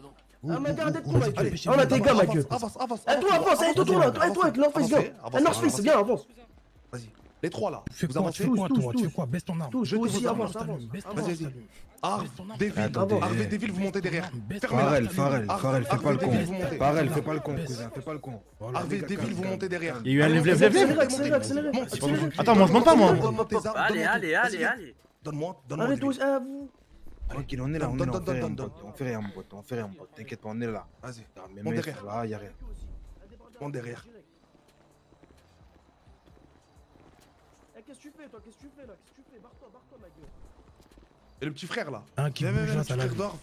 Ah, mais arrête toi. Allez, on a tes gars, ma avance, toi, avance, eh, toi, toi, toi, avec l'North Face, viens. North Face, viens, avance. Les trois là. Tu fais vous quoi avancez Tu fais quoi, toi Tu fais quoi Baisse ton arme. Toi vos aussi, avance, avance. Vas-y, arme. vas-y. Arve, Deville. Harvey, Deville, vous montez derrière. Farel. Farel, Farel, fais pas le con. Farel, fais pas le con, cousin, fais pas le con. Harvey, Deville, vous montez derrière. Il y a eu un Allez, lève, lève, lève. Attends, moi je demande pas moi. Allez, allez, allez, allez. Donne-moi, donne-moi. Allez, tous, à vous. Tranquille, on est là, on est là, on fait rien, mon pote, on fait rien, mon pote. T'inquiète pas, on est là. Vas-y, monte derrière. là, y a rien. Monte derrière. Qu'est-ce que tu fais, toi Qu'est-ce que tu fais là Qu'est-ce que tu fais Barre-toi, barre-toi, ma gueule. Et le petit frère là Un qui Viens, viens, bouge viens, là, petit l'a frère vu. d'Orve.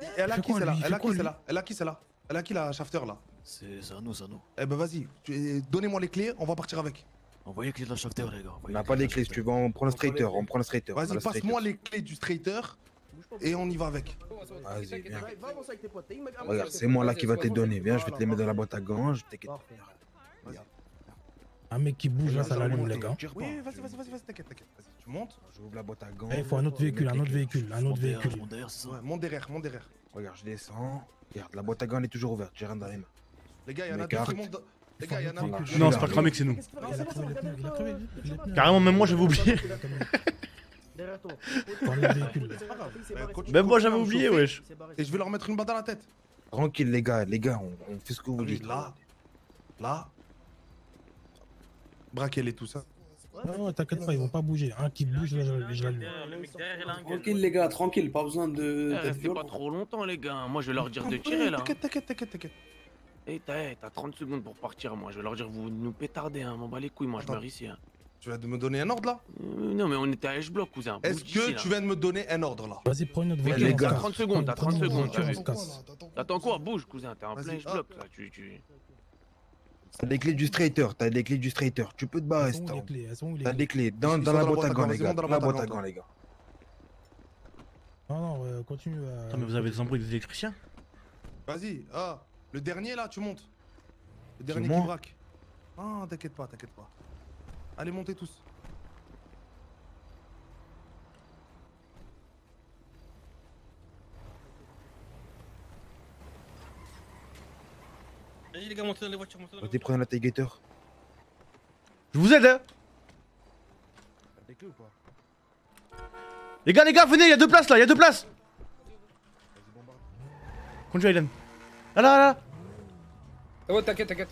Et Elle a qui celle-là Elle a qui celle-là Elle a qui celle-là Elle a qui la shafter là C'est à nous, c'est à nous. Eh ben vas-y, tu- donnez-moi les clés, on va partir avec. Envoyez les clés de la shafter, les gars. On n'a pas les clés, si tu veux, on prend le straighter, on prend le straighter. Vas-y, passe-moi les clés du straighter et on y va avec. Vas-y, viens. Va avancer avec tes potes. T'es- avance Regarde, c'est moi là qui va te donner. Viens, je vais te les mettre dans la boîte à gants, je t'inquiète. Un mec qui bouge là, ça l'allume, les gars. Oui, vas-y, vas-y, vas-y, vas-y, t'inquiète, t'inquiète. Vas-y, tu montes. J'ouvre la boîte à gants. Eh, Il faut un autre véhicule, un autre véhicule, un autre véhicule. Monte derrière, monte derrière. Regarde, je descends. Regarde, la boîte à gants elle est toujours ouverte, j'ai rien dans les mains. Les gars, il y en a deux qui montent. Les gars, il y en a Voilà. Non, c'est pas cramé que c'est nous. Carrément, même moi j'avais oublié. Même moi j'avais oublié, wesh. Et je vais leur mettre une balle dans la tête. Tranquille, les gars, les gars, on, on fait ce que vous dites. Là, là. Braquez-les tous. Hein. Non, t'inquiète pas, ils vont pas bouger. Un qui bouge, là, je l'allume. Tranquille, les gars, tranquille, pas besoin de. Restez pas trop longtemps, les gars. Moi, je vais leur dire de tirer là. T'inquiète, t'inquiète, t'inquiète, t'inquiète. Eh, t'as eh, t'as 30 secondes pour partir, moi. Je vais leur dire, vous nous pétardez, hein. M'en bats les couilles, moi, je meurs ici. Hein. Tu viens de me donner un ordre là? Euh, non, mais on était à H-Block, cousin. Est-ce que là. tu viens de me donner un ordre là? Vas-y, prends une autre Les voiture. se gars, casse. 30 secondes, t'as 30 Prends une secondes. t'as. T'attends quoi? Bouge, cousin. T'es en plein H-Block là. Tu, tu... T'as des clés du straighter, t'as des clés du straighter. Tu peux te barrer, les les T'as des clés dans, dans la boîte à gants, les gars. dans la boîte à gants. les gars. Non, non, euh, continue. euh, Attends, mais vous avez des embrouilles des électriciens Vas-y, ah, le dernier là, tu montes. Le dernier qui braque. Ah, t'inquiète pas, t'inquiète pas. Allez, montez tous. Vas-y, les gars, montez dans les voitures. Montez dans les Vas-y, prends la gator. Je vous aide, hein Les gars, les gars, venez, il y a deux places là, il y a deux places Conduis, Aylan. Là, là, là Ouais, t'inquiète, t'inquiète.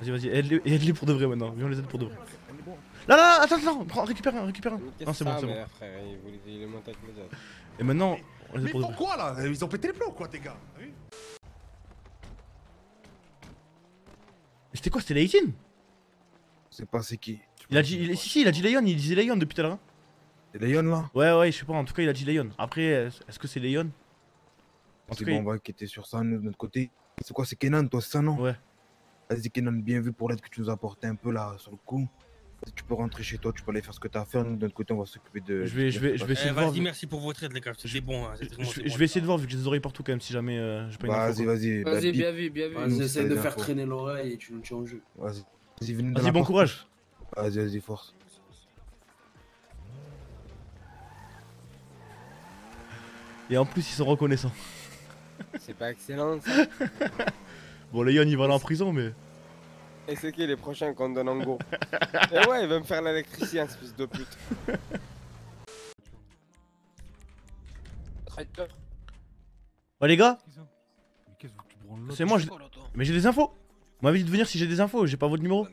Vas-y, vas-y, aide-les aide-les pour de vrai maintenant. Viens, on les aide pour de vrai. Là, là, là, attends, attends, prends, récupère un, récupère un. Non, c'est bon, c'est bon. merde, frère Il voulait- il est monté avec mes autres. Et maintenant, Mais pourquoi là? Ils ont pété les plombs quoi, tes gars Mais C'était quoi C'était Leighton C'est pas c'est qui. Il a dit. il- Si, si, il a dit Leon, il disait Leon depuis tout à l'heure. hein. C'est Leon là? Ouais, ouais, je sais pas, en tout cas, il a dit Leon. Après, est-ce que c'est Leon En tout C'est cas, bon, il- on va quitter sur ça, nous, de notre côté. C'est quoi, c'est Kenan, toi, c'est ça, non? Ouais. Vas-y, Kenan, bien vu pour l'aide que tu nous as apporté un peu là, sur le coup. Vas-y, Tu peux rentrer chez toi, tu peux aller faire ce que t'as à faire. Nous, de notre côté, on va s'occuper de. Je vais- je vais- je vais essayer Eh, de voir. Vas-y, merci pour votre aide, les gars. C'était bon. hein, Je, vais essayer de voir vu que j'ai des oreilles partout quand même si jamais euh, j'ai pas une Vas-y, vas-y. Vas-y, bip. bien vu, bien vu. Nous, Vas-y, c'est essaie de les faire traîner l'oreille et tu nous tiens au jeu. Vas-y. Vas-y, Vas-y, bon courage. Vas-y, vas-y, force. Et en plus, ils sont reconnaissants. C'est pas excellent ça Bon, Leon, il va aller en prison, mais. Et c'est qui les prochains qu'on donne en go Et ouais, il va me faire l'électricien, espèce de pute. Ouais, les gars C'est moi, je- mais j'ai des infos. Vous m'avez dit de venir si j'ai des infos, j'ai pas votre numéro.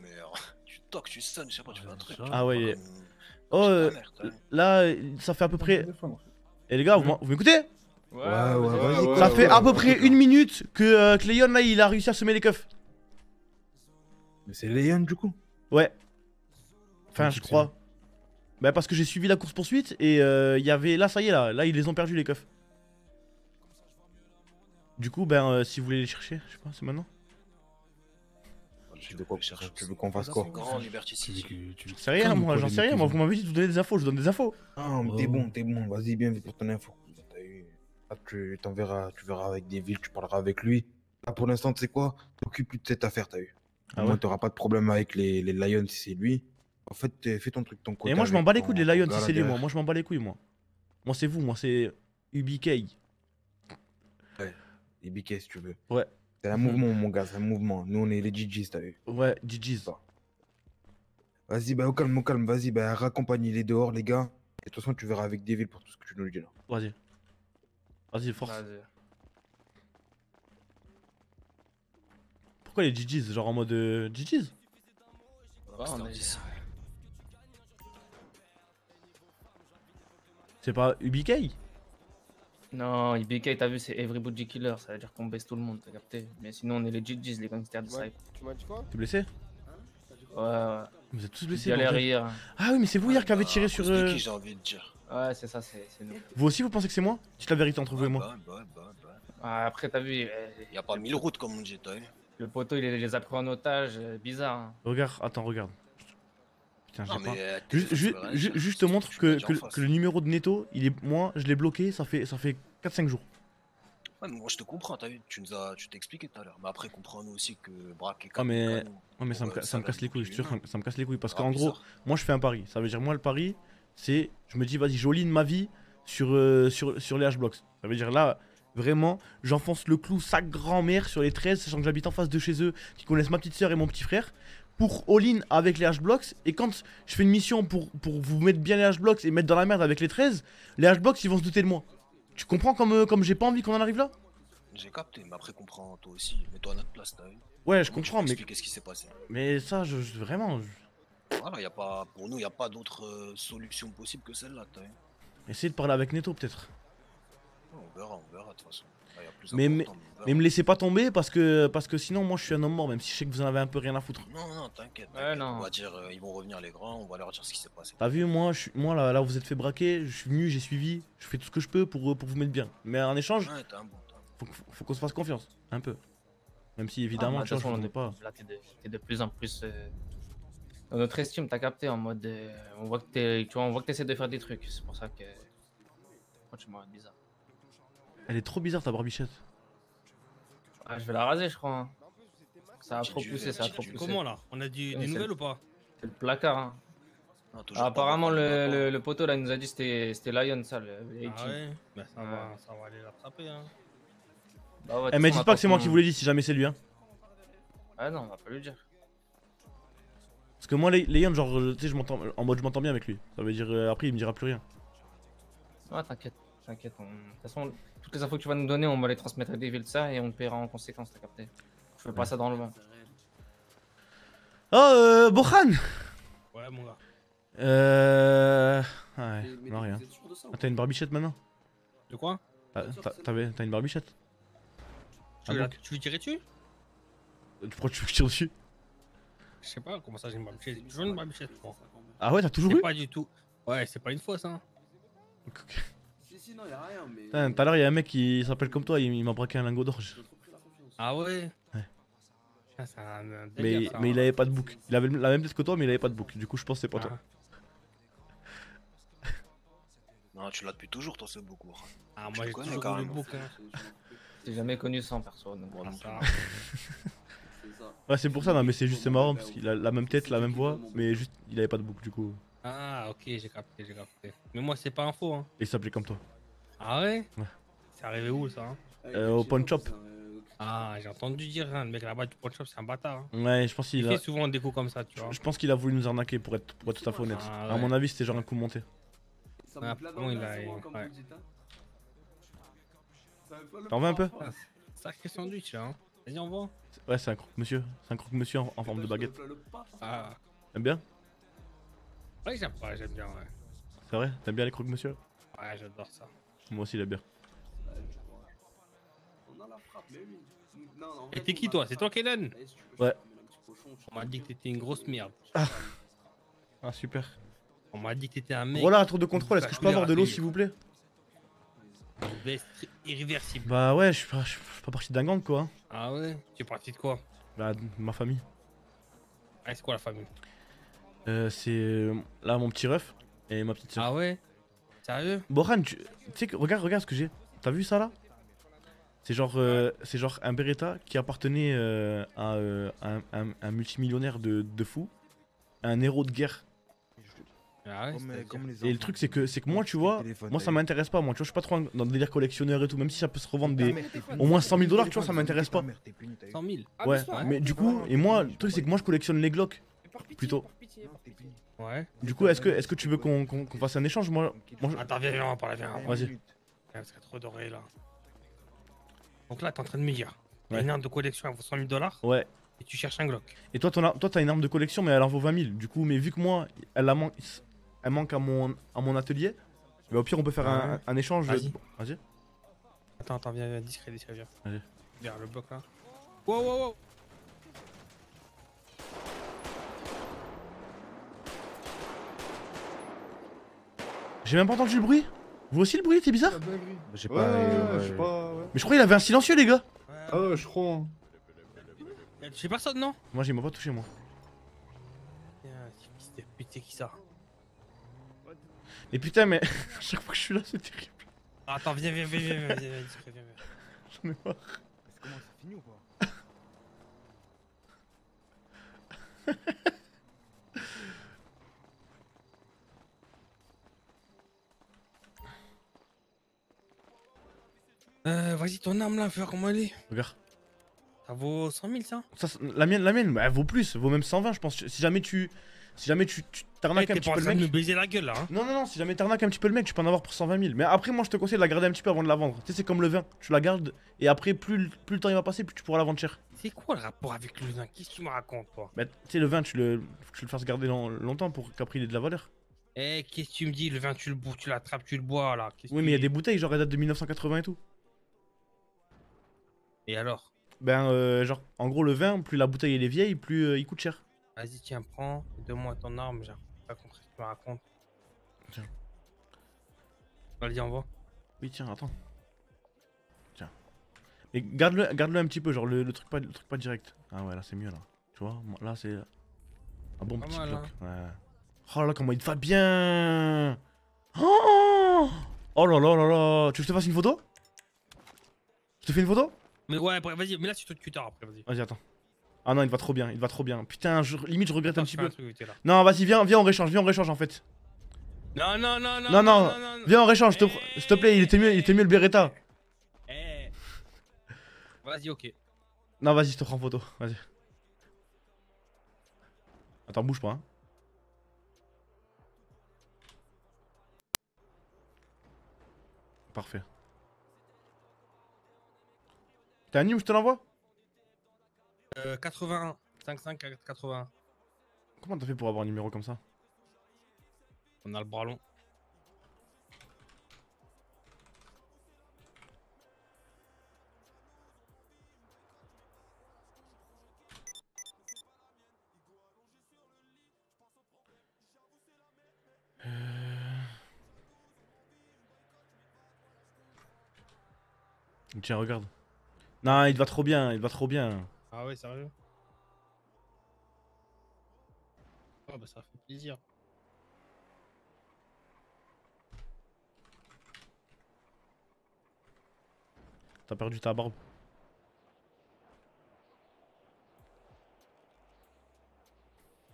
Tu toques, tu sonnes, je sais pas, tu fais un truc. Ah ouais. Oh, euh, là, ça fait à peu près. Et les gars, vous vous m'écoutez? Ouais, ouais, vas-y. Ça fait à peu près une minute que, euh, Leon là, il a réussi à semer les keufs. Mais c'est Leon du coup Ouais. Enfin, je crois. Bah, parce que j'ai suivi la course poursuite et euh, il y avait. Là, ça y est, là, là, ils les ont perdus les keufs. Du coup, ben, euh, si vous voulez les chercher, je sais pas, c'est maintenant. Tu veux, quoi, tu veux qu'on fasse quoi Grand liberticide. C'est rien, moi, j'en sais rien. Moi, vous m'avez dit de vous donner des infos, je vous donne des infos. Non, mais t'es bon, t'es bon. Vas-y, bien vu pour ton info. T'as eu- Là, tu t'enverras, tu verras avec des villes, tu parleras avec lui. Là, pour l'instant, tu sais quoi? T'occupes plus de cette affaire, t'as eu. Ah ouais t'auras pas de problème avec les, les Lions si c'est lui. En fait, fais ton truc ton côté. Et moi, je m'en bats les couilles des Lions si c'est lui, moi. Moi, je m'en bats les couilles, moi. Moi, c'est vous, moi, c'est UBK. Ouais, biquets si tu veux. Ouais. C'est un Mhm. mouvement, mon gars, c'est un mouvement. Nous, on est les GG's, t'as vu Ouais, GG's. Vas-y, bah, au calme, au calme, vas-y, bah, raccompagne-les dehors, les gars. Et de toute façon, tu verras avec Devil pour tout ce que tu nous dis là. Vas-y. Vas-y, force. Pourquoi les GG's Genre en mode euh, GG's Ouais, on est- C'est pas UBK Non, IBK, t'as vu, c'est Everybody Killer, ça veut dire qu'on baisse tout le monde, t'as capté. Mais sinon, on est les GG's, les gangsters de Cypher. Tu m'as dit quoi? T'es blessé? Ouais, ouais. Vous êtes tous blessés Galère hier. Ah oui, mais c'est vous hier qui avez tiré sur. euh, qui, j'ai envie de dire. Ouais, c'est ça, c'est c'est nous. Vous aussi, vous pensez que c'est moi? Dites la vérité entre vous et moi. Bah, bah, bah, bah. Ah, après, t'as vu, euh, Y a pas mille routes, comme on dit, t'as vu? Le poteau, il les a pris en otage, euh, bizarre. hein. Regarde, attends, regarde. Putain, j'ai pas. euh, t'es Juste, ju- ju- te montre tu que, m'as dit en que, face. que le numéro de Netto, il est. Moi, je l'ai bloqué, ça fait, ça fait 4-5 jours. Ouais, mais moi je te comprends, t'as vu, tu nous as, tu t'es expliqué tout à l'heure. Mais après, comprends-nous aussi que Braque est Ah mais, ouais, mais ça, me, ca- ça me casse les couilles, je te jure, ça me- ça me casse les couilles. Parce Ah, qu'en gros, moi je fais un pari. Ça veut dire, moi le pari, c'est. Je me dis, vas-y, j'oline ma vie sur, euh, sur, sur les H-Blocks. Ça veut dire là, vraiment, j'enfonce le clou sa grand-mère sur les 13, sachant que j'habite en face de chez eux, qui connaissent ma petite soeur et mon petit frère. Pour all-in avec les H-Blocks. Et quand je fais une mission pour, pour vous mettre bien les H-Blocks et mettre dans la merde avec les 13, les H-Blocks ils vont se douter de moi. Tu comprends comme, euh, comme j'ai pas envie qu'on en arrive là? J'ai capté, mais après, comprends toi aussi. Mets-toi à notre place, t'as Ouais, je Comment comprends, mais. expliquer ce qui s'est passé? Mais ça, je, je- vraiment. je- Voilà, y a pas, pour nous, il n'y a pas d'autre euh, solution possible que celle-là, t'as vu Essayez de parler avec Neto peut-être. On verra, on verra de toute façon. Là, y a plus Mais, mais, me laissez pas tomber parce que, parce que sinon moi je suis un homme mort, même si je sais que vous en avez un peu rien à foutre. Non, non, t'inquiète. Ouais. On va dire, euh, ils vont revenir les grands, on va leur dire ce qui s'est passé. T'as vu, moi, je suis, moi là, là vous êtes fait braquer, je suis venu, j'ai suivi, je fais tout ce que je peux pour, euh, pour vous mettre bien. Mais en échange, Ouais, t'es un bon, t'es un bon. faut, qu'on se fasse confiance, un peu. Même si Ah, évidemment, bah, tu vois, pas. est- Là, t'es de, plus en plus euh, dans notre estime, t'as capté en mode. euh, on voit que t'es, tu vois, on voit que t'essaies de faire des trucs. C'est pour ça que. Franchement, bizarre. Elle est trop bizarre ta barbichette. Ah, je vais la raser, je crois. hein. Ça a trop poussé, ça a trop poussé. Comment là? On a du- Ouais, des c'est nouvelles le- ou pas? C'est le placard. Hein. Non, toujours Ah, pas apparemment, le, le poteau là, il nous a dit que c'était c'était Lion, ça, le, le Ah 18. ouais? Bah ça, va, ça va aller l'attraper hein. Bah ouais, de Eh, mais façon, dites pas que c'est moi qui vous l'ai dit si jamais c'est lui, hein. Ah non, on va pas lui dire. Parce que moi, Lé- Léon, genre, euh, tu sais, je m'entends, en mode je m'entends bien avec lui. Ça veut dire, euh, après, il me dira plus rien. Ouais, t'inquiète, t'inquiète. on- De toute façon, toutes les infos que tu vas nous donner, on va les transmettre à des villes ça et on paiera en conséquence, t'as capté. Je fais pas ça dans le vent. Oh, euh, Bohan Ouais, mon gars. Euh. Ouais, Mais- mais non, rien. Ah, t'as une barbichette maintenant De quoi Ah, t'as- une barbichette tu, Ah tu veux tirer dessus Pourquoi tu veux que je tire dessus Je sais pas comment ça j'ai une barbichette. J'ai toujours une barbichette. Ah ouais, t'as toujours eu pas du tout. Ouais, c'est pas une fausse hein. Si, si, non, y'a rien, mais. Putain, Tout à l'heure, il y a un mec qui s'appelle comme toi, il, il m'a braqué un lingot d'or. je- Ah ouais Ouais. Ah, c'est un, un Mais, délire, ça, mais il hein. avait pas de bouc. Il avait la même tête que toi, mais il avait pas de bouc. Du coup, je pense que c'est pas toi. Non, tu l'as depuis toujours, toi, ce beaucoup. Ah, moi j'ai connais, toujours eu le carrément. bouc. Hein. J'ai jamais connu sans personne. Ah, ça. Ouais, c'est pour ça, non, mais c'est juste c'est marrant parce qu'il a la même tête, la même voix, mais juste il avait pas de bouc du coup. Ah, ok, j'ai capté, j'ai capté. Mais moi, c'est pas un faux. Hein. Et il s'appelait comme toi. Ah ouais? Ouais. C'est arrivé où ça hein? Euh, au pawn shop. Ah, j'ai entendu dire, hein, le mec là-bas du pawn shop, c'est un bâtard. hein. Ouais, je pense qu'il Il a. fait souvent des coups comme ça, tu vois. Je pense qu'il a voulu nous arnaquer pour être, pour être tout à fait honnête. Ah, À mon avis, c'était genre un coup monté. Ça Ah, comment il a- ouais. hein. T'en veux un peu. Sacré sandwich là. Hein. Vas-y, on voit. Ouais, c'est un croque-monsieur. C'est un croque-monsieur en, en forme de baguette. Ah. T'aimes bien? Ouais, j'aime pas, j'aime bien, ouais. C'est vrai? T'aimes bien les croque-monsieur Ouais, j'adore ça. Moi aussi, la frappe, mais oui. Non, non, en Et t'es qui toi? C'est toi, je Ouais. On m'a dit que t'étais une grosse merde. Ah, super. On m'a dit que t'étais un mec. Voilà, un tour de contrôle. Est-ce que je peux avoir de l'eau, s'il vous plaît? Veste irréversible. Bah ouais, je suis pas, je suis pas parti d'un gang quoi. Ah ouais? Tu es parti de quoi? Bah, de ma famille. Ah, c'est quoi la famille? Euh, c'est euh, là mon petit ref et ma petite soeur. Ah ouais? Sérieux? Boran, tu tu sais que regarde, regarde ce que j'ai. T'as vu ça là? C'est genre, euh, c'est genre un Beretta qui appartenait euh, à euh, un, un- un multimillionnaire de, de fou, un héros de guerre. Ah ouais, Comme, c'est-à-dire comme les Et le truc, c'est que, c'est que moi, tu vois, moi ça m'intéresse pas. Moi, tu vois, je suis pas trop dans le délire collectionneur et tout. Même si ça peut se revendre des, au moins 100 000 dollars, tu vois, ça m'intéresse pas. 100 000. Ouais, mais du coup, et moi, le truc, c'est que moi, je collectionne les Plutôt. Ouais. Du coup, est-ce que, est-ce que tu veux qu'on qu'on- qu'on fasse un échange Moi, moi je- Attends, viens, viens, on va parler, viens. Vas-y. Ouais, parce trop doré là. Donc là, t'es en train de me dire, t'as Ouais. une arme de collection à 100 000 dollars Ouais. et tu cherches un Glock. Et toi, t'en as- toi, t'as une arme de collection, mais elle en vaut 20 000. Du coup, mais vu que moi, elle, la man- elle manque à mon, à mon atelier, bah, au pire, on peut faire un, Ouais. un échange. Vas-y. Vas-y. Attends, attends, viens, viens, discret, discret, viens. Viens, le bloc là. Wow, wow, wow. J'ai même pas entendu le bruit. Vous aussi le bruit, c'est bizarre J'ai Ouais, pas. ouais, euh, je sais pas. ouais. Mais je crois qu'il avait un silencieux, les gars. Ah ouais, je crois. hein. Y'a touché personne, non? Moi, j'ai m'a pas touché, moi. Tiens, fils de pute, c'est qui ça Mais putain, mais à chaque fois que je suis là, c'est terrible. Ah, Attends, viens, viens, viens, viens, viens, viens, viens, discret, viens, viens. J'en ai marre. Comment c'est fini ou pas? Euh, vas-y, ton arme là, fais voir comment elle est? Regarde. Ça vaut 100 000 ça? La mienne, la mienne, bah, elle vaut plus, elle vaut même 120, je pense. Si jamais tu, si jamais tu, tu t'arnaques Eh, un petit peu le de mec. me baiser la gueule là, hein Non, non, non, si jamais t'arnaques un petit peu le mec, tu peux en avoir pour 120 000. Mais après, moi, je te conseille de la garder un petit peu avant de la vendre. Tu sais, c'est comme le vin, tu la gardes et après, plus, le- plus le temps il va passer, plus tu pourras la vendre cher. C'est quoi le rapport avec le vin? Qu'est-ce que tu me racontes, toi? Bah, tu sais, le vin, tu le, faut que tu le fasses garder long- longtemps pour qu'après il ait de la valeur. Eh, qu'est-ce que tu me dis? Le vin, tu le bois, tu l'attrapes, tu le bois là. Oui, mais il y a des bouteilles, genre, elles datent de 1980 et tout. Et alors? Ben, euh, genre, en gros, le vin, plus la bouteille elle est vieille, plus euh, il coûte cher. Vas-y, tiens, prends, donne-moi ton arme, j'ai pas compris ce que tu me racontes. Tiens. Vas-y, envoie. Oui, tiens, attends. Tiens. Mais garde-le garde -le un petit peu, genre, le, le truc pas, le truc pas direct. Ah ouais, là, c'est mieux, là. Tu vois, là, c'est un bon Pas petit mal, bloc. hein. Ouais. Oh là, comment il te va bien Oh Oh là là là là Tu veux que je te fasse une photo? Je te fais une photo? Mais ouais, vas-y, mais là, c'est tard après, vas-y. Vas-y, attends. Ah non, il va trop bien, il va trop bien. Putain, je- limite, je regrette un petit peu. un truc. Non, vas-y, viens, viens, on réchange, viens, on réchange en fait. Non, non, non, non. Non, non, viens, on réchange, s'il te- plaît, il était mieux, il était mieux le Beretta. Eh. Vas-y, ok. Non, vas-y, je te prends en photo, vas-y. Attends, bouge pas. Hein. Parfait. T'as un numéro, je te l'envoie Euh, 81. 55 81. Comment t'as fait pour avoir un numéro comme ça On a le bras long. Tiens, regarde. Non, il te va trop bien, il te va trop bien. Ah ouais, sérieux? Oh bah ça fait plaisir. T'as perdu ta barbe.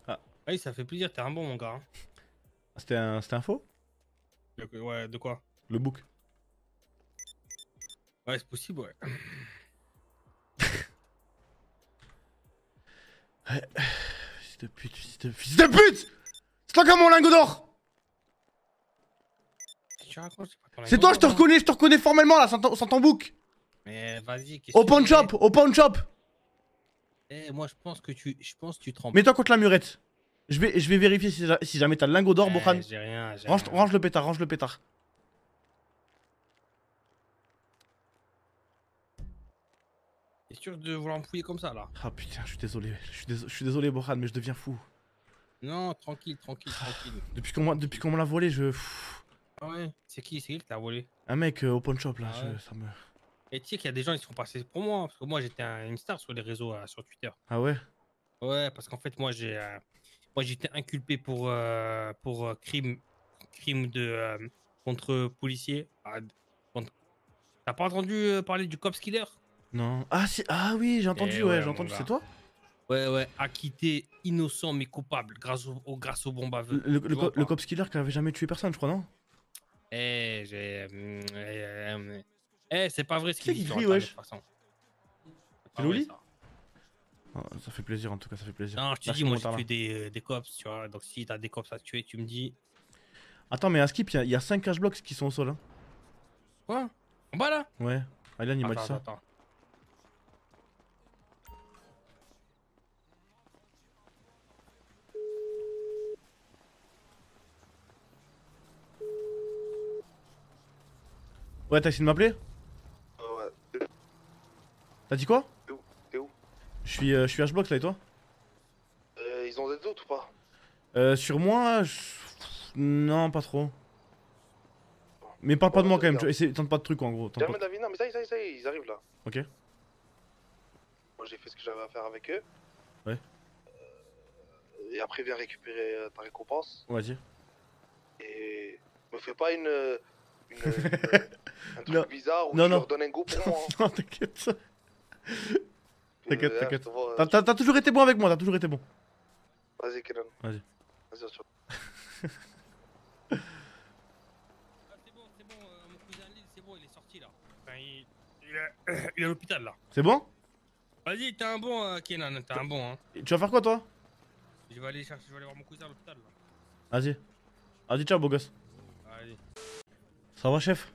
Ah oui, ça fait plaisir, t'es un bon mon gars. hein. C'était un, un faux? Ouais, de quoi? Le book. Ouais, c'est possible, ouais. Fils de pute, fils de, fils de pute C'est toi qui as mon lingot d'or C'est toi, je te hein. reconnais, je te reconnais formellement là, sans ton, book Mais vas-y, qu'est-ce Au que pawn tu fais shop, au pawn shop Eh, moi je pense que tu, je pense que tu trompes. Mets-toi contre la murette. Je vais, je vais vérifier si, si jamais t'as le lingot d'or, Eh, Bohan. j'ai rien, j'ai Range, rien. range le pétard, range le pétard. Sûr de vouloir me fouiller comme ça là Ah putain, je suis désolé, je suis désolé, je suis désolé Bohan, mais je deviens fou. Non, tranquille, tranquille, tranquille. Depuis qu'on m'a depuis qu'on me l'a volé, je... Ah ouais C'est qui, c'est qui qui t'a volé? Un mec euh, au pawn shop là, Ah je- ça me... Et tu sais qu'il y a des gens qui sont passés pour moi, hein, parce que moi j'étais un- une star sur les réseaux, euh, sur Twitter. Ah ouais? Ouais, parce qu'en fait moi j'ai, euh, moi j'étais inculpé pour euh, pour euh, crime, crime de euh, contre policier. Ah, contre- T'as pas entendu euh, parler du cops killer Non. Ah, si... ah oui, j'ai entendu, Eh ouais, ouais, j'ai entendu, c'est toi Ouais, ouais, acquitté, innocent mais coupable grâce au, au- grâce au bon baveux. Le, le, co- le killer qui avait jamais tué personne, je crois, non Eh, j'ai. hum, eh, euh, Eh, c'est pas vrai ce Qui c'est qu'il dit qui wesh. C'est Ah ouais, Loli ça. Ah, Ça fait plaisir, en tout cas, ça fait plaisir. Non, je te dis, moi j'ai tué des, euh, des cops, tu vois. Donc si t'as des cops à tuer, tu me dis. Attends, mais à Skip, il y a- il y, a 5 cash blocks qui sont au sol. Hein. Quoi? En bas là? Ouais, Aylan, il m'a dit ça. attends, Ouais, t'as essayé de m'appeler Ouais. T'as dit quoi T'es où? T'es où? Je suis, euh, H-Block là et toi? Euh, Ils ont des doutes ou pas? Euh, Sur moi, je- non, pas trop. Mais parle pas de moi quand même, tu essaie- tente pas de trucs en gros. tente pas- non, mais ça y est, ça y est, ça y est, ils arrivent là. Ok, Moi j'ai fait ce que j'avais à faire avec eux. ouais, Et après, viens récupérer euh, ta récompense. vas-y. Et me fais pas une. Une, une- un truc Non. bizarre où Non, tu non. leur donnes un goût pour moi. hein. non, t'inquiète. T'inquiète, Euh, t'inquiète. vois, T'as- T'as t'as toujours été bon avec moi, t'as toujours été bon. Vas-y, Kenan. Vas-y. Vas-y, on se C'est bon, il est sorti là. Enfin, il, il est, il est à l'hôpital là. C'est bon? Vas-y, t'es un bon, euh, Kenan, t'es un bon. Hein. Tu vas faire quoi toi? Je vais aller chercher, je vais aller voir mon cousin à l'hôpital là. Vas-y. Vas-y, ciao, beau gosse. Ça va, chef?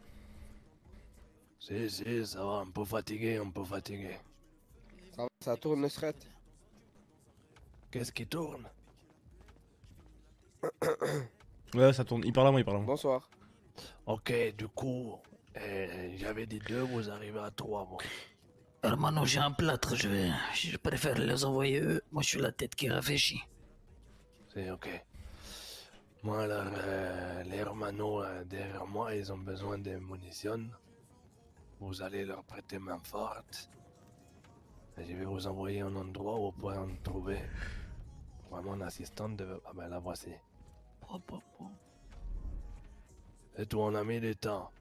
Si, si, ça va, un peu fatigué, un peu fatigué. Ça, ça tourne, Nusret Qu'est-ce qui tourne? Ouais, ça tourne. Il parle à moi, il parle à moi. Bonsoir. Ok, du coup, euh, j'avais dit deux, vous arrivez à trois, moi. Hermano, j'ai un plâtre, je vais. Je préfère les envoyer eux. Moi, je suis la tête qui réfléchit. C'est ok. Moi, alors, euh, les hermanos euh, derrière moi, ils ont besoin de munitions. Vous allez leur prêter main forte. Et je vais vous envoyer un endroit où vous pourrez en trouver. Vraiment, assistante de... Ah ben la voici. Et toi, on a mis du temps.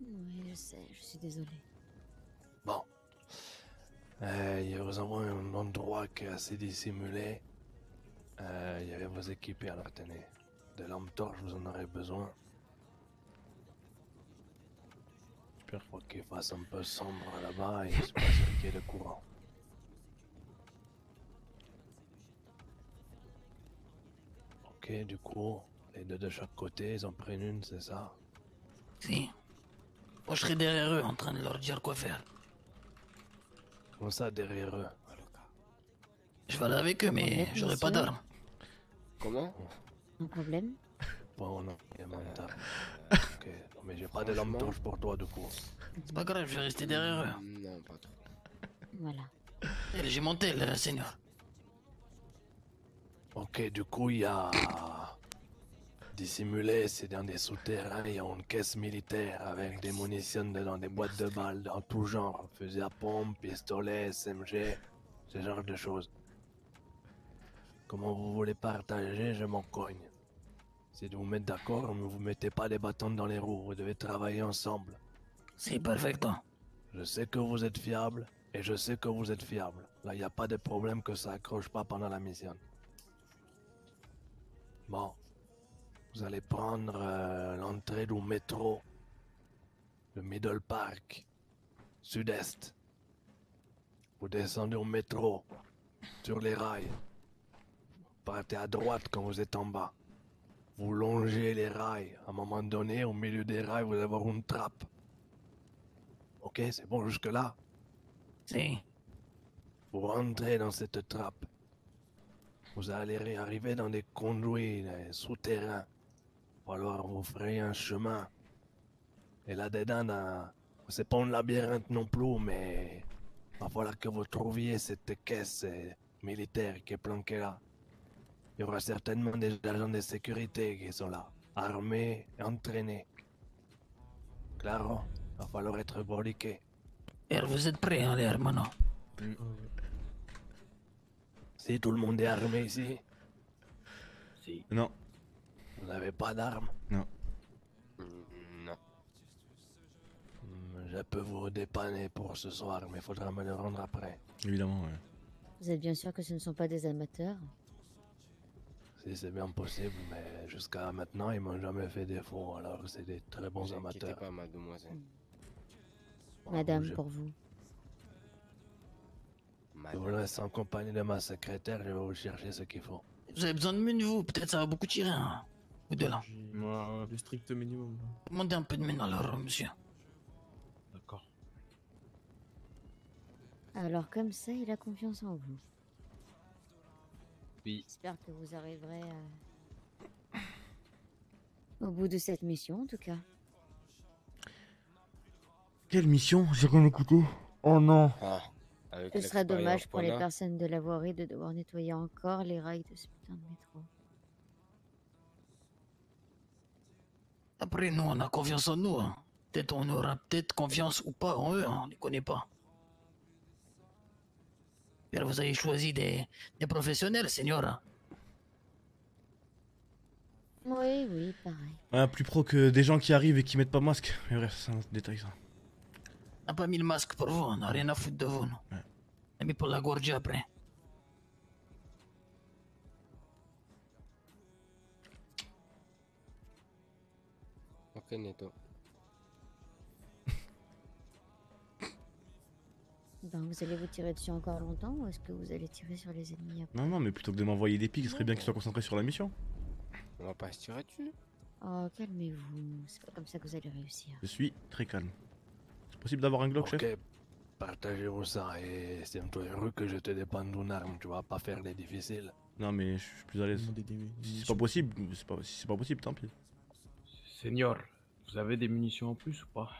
Oui, je sais, je suis désolée. Bon. Euh, je vous envoie un endroit qui est assez dissimulé. Euh, je vais vous équiper à la tenez. De lampes torches, vous en aurez besoin. Super. Faut qu'il fasse un peu sombre là-bas et se passe qu'il y ait le courant. Ok, du coup, les deux de chaque côté, ils en prennent une, c'est ça? Si. Moi, je serai derrière eux en train de leur dire quoi faire. Comment ça, derrière eux? Je vais aller avec eux, mais j'aurai pas d'armes. Comment Un problème Bon, non, il y a mon table. Ok, mais j'ai pas de lampe torche pour toi, du coup. C'est pas grave, je vais rester derrière eux. Non, pas trop. Voilà. Et J'ai monté, le seigneur. Ok, du coup, il y a. Dissimulé, c'est dans des souterrains, il y a une caisse militaire avec des munitions dedans, des boîtes de balles dans tout genre, fusil à pompe, pistolet, SMG, ce genre de choses. Comment vous voulez partager, je m'en cogne. Si vous vous mettez d'accord, ne vous mettez pas les bâtons dans les roues, vous devez travailler ensemble. C'est perfecto. Je sais que vous êtes fiable, et je sais que vous êtes fiable. Là, il n'y a pas de problème que ça accroche pas pendant la mission. Bon. Vous allez prendre euh, l'entrée du métro. Le Middle Park. Sud-Est. Vous descendez au métro. Sur les rails. Partez à droite quand vous êtes en bas. Vous longez les rails. À un moment donné, au milieu des rails, vous allez avoir une trappe. Ok, c'est bon jusque-là Si. Vous rentrez dans cette trappe. Vous allez arriver dans des conduits des souterrains. Ou alors vous ferez un chemin. Et là-dedans, dans- c'est pas un labyrinthe non plus, mais il va falloir que vous trouviez cette caisse euh, militaire qui est planquée là. Il y aura certainement des agents de sécurité qui sont là, armés et entraînés. Claro, il va falloir être broliqué. Et vous êtes prêts, hein, les hermanos? Si tout le monde est armé ici Si. Non. Vous n'avez pas d'armes? Non. Non. Hmm, Je peux vous dépanner pour ce soir, mais il faudra me le rendre après. Évidemment, ouais. Vous êtes bien sûr que ce ne sont pas des amateurs? C'est bien possible, mais jusqu'à maintenant, ils m'ont jamais fait défaut, alors c'est des très bons Vous amateurs. pas, mademoiselle. Madame, je- pour vous. Je vous laisse en compagnie de ma secrétaire, je vais vous chercher ce qu'il faut. Vous avez besoin de mine, vous Peut-être ça va beaucoup tirer, hein Ou de là. Le strict minimum. Demandez un peu de mine alors, monsieur. D'accord. Alors comme ça, il a confiance en vous. Oui. J'espère que vous arriverez à... au bout de cette mission, en tout cas. Quelle mission J'ai rien écouté. Oh non. Ah, Ce serait dommage pour les personnes de la voirie de devoir nettoyer encore les rails de ce putain de métro. Après, nous, on a confiance en nous. hein. Peut-être on aura peut-être confiance ou pas en eux, hein, on les connaît pas. Vous avez choisi des, des professionnels, Señora. Oui, oui, pareil. Ouais, plus pro que des gens qui arrivent et qui mettent pas masque. Mais bref, c'est un détail ça. On n'a pas mis le masque pour vous, on n'a rien à foutre de vous, nous. On a mis pour la gorge après. Ok, Neto. Ben, vous allez vous tirer dessus encore longtemps ou est-ce que vous allez tirer sur les ennemis après Non, non, mais plutôt que de m'envoyer des pics, ce serait bien qu'ils soient concentrés sur la mission. On va pas se tirer dessus. Oh, calmez-vous. C'est pas comme ça que vous allez réussir. Je suis très calme. C'est possible d'avoir un Glock, Ok, chef partagez-vous ça et c'est un peu heureux que je te dépende d'une arme, tu vas pas faire les difficiles. Non, mais je suis plus à l'aise. Si c'est pas possible, c'est pas, si c'est pas possible, tant pis. Seigneur, vous avez des munitions en plus ou pas?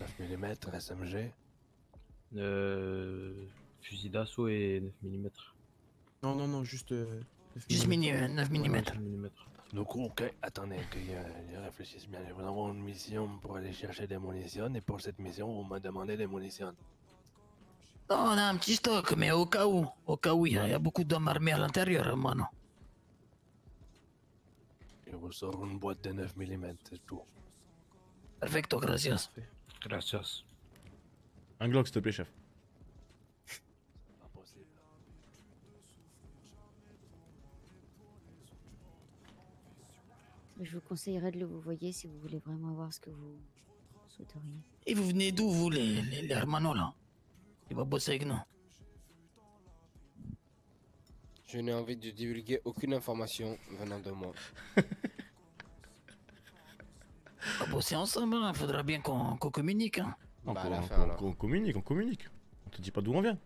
9 mm, SMG. Euh, fusil d'assaut et 9 mm. Non, non, non, juste. euh, 9 Juste mm. mini- euh, 9 mm. mm. Du coup, ok, attendez que je, je réfléchisse bien. Je vous envoie une mission pour aller chercher des munitions et pour cette mission, vous me demandez des munitions. Non, on a un petit stock, mais au cas où, au cas où, il y, a- il y a beaucoup d'hommes armés à l'intérieur, mano. Je vous sors une boîte de 9 mm, c'est tout. Perfecto, gracias. Gracias. Un Glock, s'il te plaît, chef. Je vous conseillerais de le vous voyez si vous voulez vraiment voir ce que vous souhaiteriez. Et vous venez d'où, vous, les, les, les hermanos, là? Il va bosser avec nous. Je n'ai envie de divulguer aucune information venant de moi. On va bosser ensemble, il faudra bien qu'on qu'on communique. Hein. On, Bah, on- la on- fin, alors. on communique, on communique. On te dit pas d'où on vient.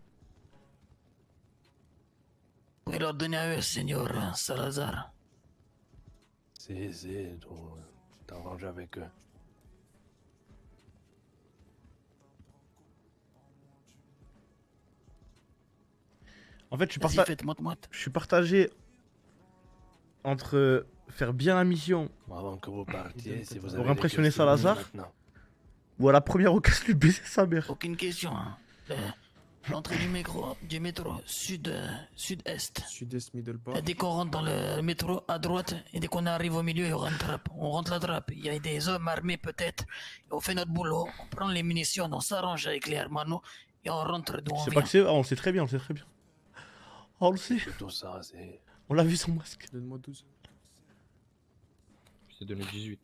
Vous leur donner à eux, Seigneur Salazar. Si, tu t'arranges avec eux. En fait, je suis, parta- je suis partagé entre faire bien la mission Avant que vous partiez, si vous avez pour impressionner Salazar ou à la première occasion lui baiser sa mère. Aucune question. Hein. Le- L'entrée du métro, du métro sud, euh, sud-est. Sud-est, middle Euh, part. Dès qu'on rentre dans le métro à droite et dès qu'on arrive au milieu, il y aura une trappe. On rentre la trappe. Il y a des hommes armés peut-être. Et On fait notre boulot. On prend les munitions. On s'arrange avec les hermanos et on rentre d'où on vient. pas que c'est. ah, on le sait très bien, on le sait très bien. Oh, on le sait. Tout ça, c'est. On l'a vu son masque. Donne-moi 12. 18.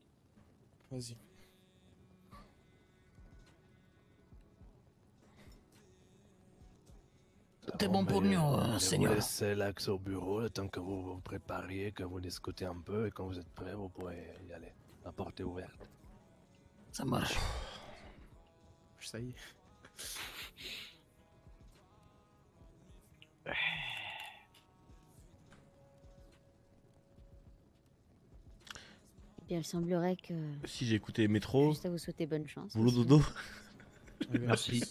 Vas-y. Tout est bon pour nous, euh, Seigneur. vous laisse l'accès au bureau le temps que vous vous prépariez, que vous discutez un peu et quand vous êtes prêts, vous pourrez y aller. La porte est ouverte. Ça marche. Ça y est. Bien, il semblerait que. Si j'ai écouté Métro, Juste à vous souhaiter bonne chance. boulot dodo. Merci.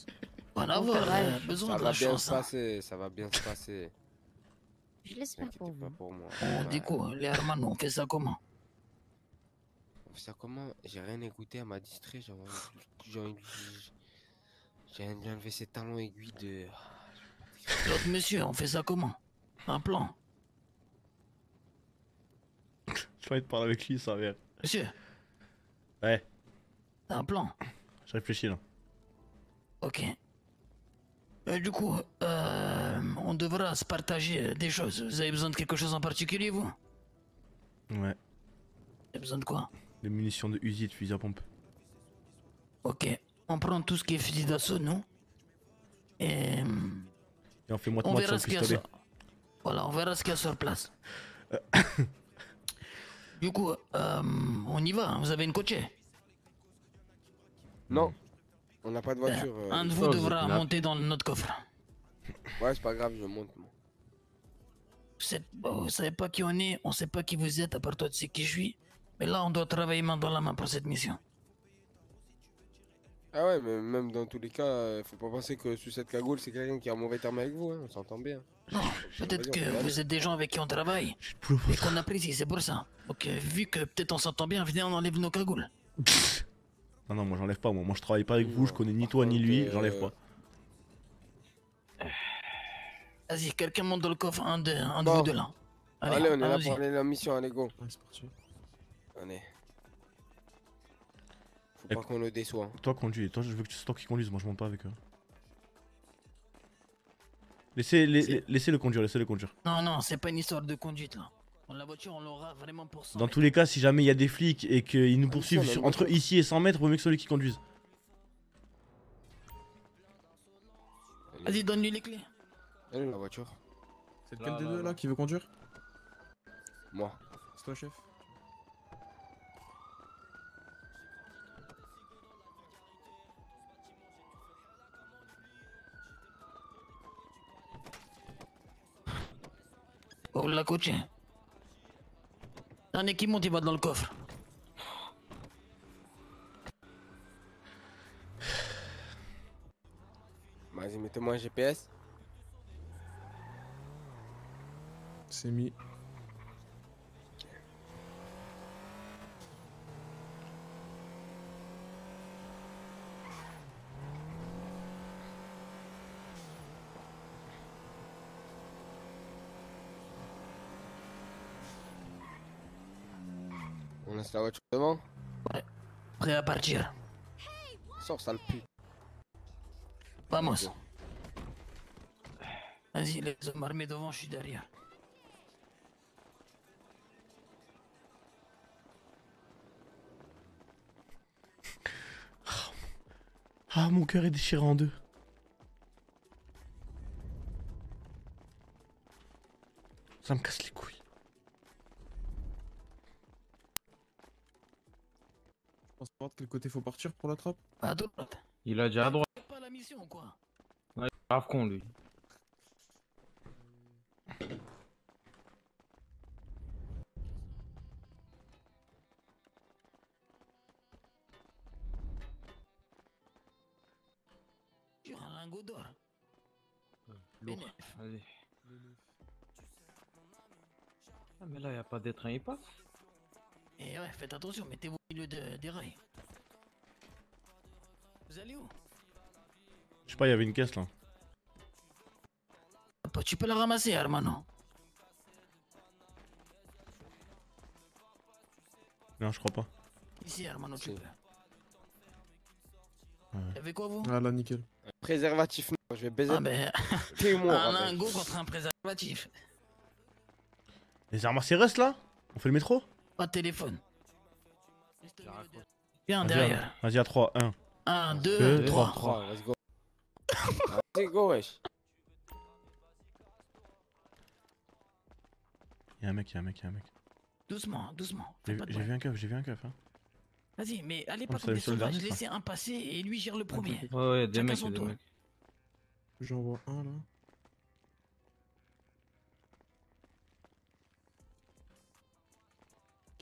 On Bon avoir courage. euh, besoin Ça de va la bien chance. se hein. passer, ça va bien se passer. Je l'espère pour Pas vous. pour moi. On Ouais. dit quoi Les hermanos, on fait ça comment? On fait ça comment? J'ai rien écouté, elle m'a distrait. J'ai envie de- j'ai de- d'enlever ses talons aiguilles de. L'autre monsieur, on fait ça comment? Un plan. J'ai envie de parler avec lui, ça va. Monsieur, Ouais, un plan. je réfléchis là. Ok. Euh, du coup, euh, on devra se partager des choses. Vous avez besoin de quelque chose en particulier, vous? Vous Ouais. avez besoin de quoi? Des munitions de Uzi et de fusil à pompe. Ok. On prend tout ce qui est fusil d'assaut, nous. Et... Et on fait On moite-moite sur verra ce qu'il y a sur... Voilà, on verra ce qu'il y a sur place. du coup, euh, on y va. hein. Vous avez une coachée Non, on n'a pas de voiture. Euh, euh, Un de vous devra monter dans notre coffre. Ouais, c'est pas grave, je monte. moi. Vous, êtes- bon, vous savez pas qui on est, on sait pas qui vous êtes, à part toi tu sais qui je suis. Mais là, on doit travailler main dans la main pour cette mission. Ah ouais, mais même dans tous les cas, euh, faut pas penser que sous cette cagoule, c'est quelqu'un qui est en mauvais terme avec vous, hein, on s'entend bien. Non, peut-être que vous êtes des gens avec qui on travaille et qu'on apprécie, c'est pour ça. Donc, euh, vu que peut-être on s'entend bien, venez, on enlève nos cagoules. Non, non, moi j'enlève pas. Moi, moi je travaille pas avec vous, je connais ni toi ni lui, j'enlève pas. Vas-y, quelqu'un monte dans le coffre, un de, un de Bon. vous deux là. Allez, on est là pour aller la mission, allez go. c'est parti. Allez. Faut pas qu'on le déçoit. hein. Toi conduis, toi je veux que c'est toi qui conduise, moi je monte pas avec eux. Laissez, la- laissez le conduire, laissez le conduire. Non, non, c'est pas une histoire de conduite là. La voiture, on l'aura vraiment pour ça. Dans tous les cas, si jamais il y a des flics et qu'ils nous poursuivent sur- entre ici et 100 mètres, vaut mieux que ce soit lui qui conduise. Vas-y, donne-lui les clés. Elle est la voiture C'est lequel des deux là qui veut conduire? Moi. C'est toi, chef Oh, la coachée. Un qui monte, il va dans le coffre. Vas-y, mettez-moi un GPS. C'est mis. La voiture devant. Ouais. Prêt à partir. Sors, sale pute. Vamos. Vas-y, les hommes armés devant, je suis derrière. Ah, mon cœur est déchiré en deux. Ça me casse les couilles. Pense pas de quel côté faut partir pour la trappe À droite. Il a déjà à droite. Pas la mission, quoi. Ouais, grave con lui. Sur un lingot d'or. Lourd. Vas-y. Ah, mais là, y a pas des trains, il passe. Ouais, faites attention, mettez-vous au milieu de- des rails. Vous allez où? Je sais pas, il y avait une caisse là. Bah, Tu peux la ramasser, hermano. Non, je crois pas. Ici, hermano, tu peux. Ouais. Y'avait quoi, vous? Ah là, nickel. Préservatif, non, je vais baiser. Ah ben, T'es moi, un lingot contre un préservatif. Les armes à CRS là? On fait le métro? Pas de téléphone. Viens Vas-y, derrière. à- Vas-y à 3, 1. 1, 2, Deux, 3. trois. let's go. Vas-y, go, wesh. Y'a un mec, y'a un mec, y'a un mec. Doucement, doucement. J'ai vu un keuf, j'ai vu un keuf. Hein. Vas-y, mais allez Oh, pas comme des sauvages. Laissez un passer et lui gère le premier. Ouais, ouais, des Chacun mecs, des mecs. J'en vois un là.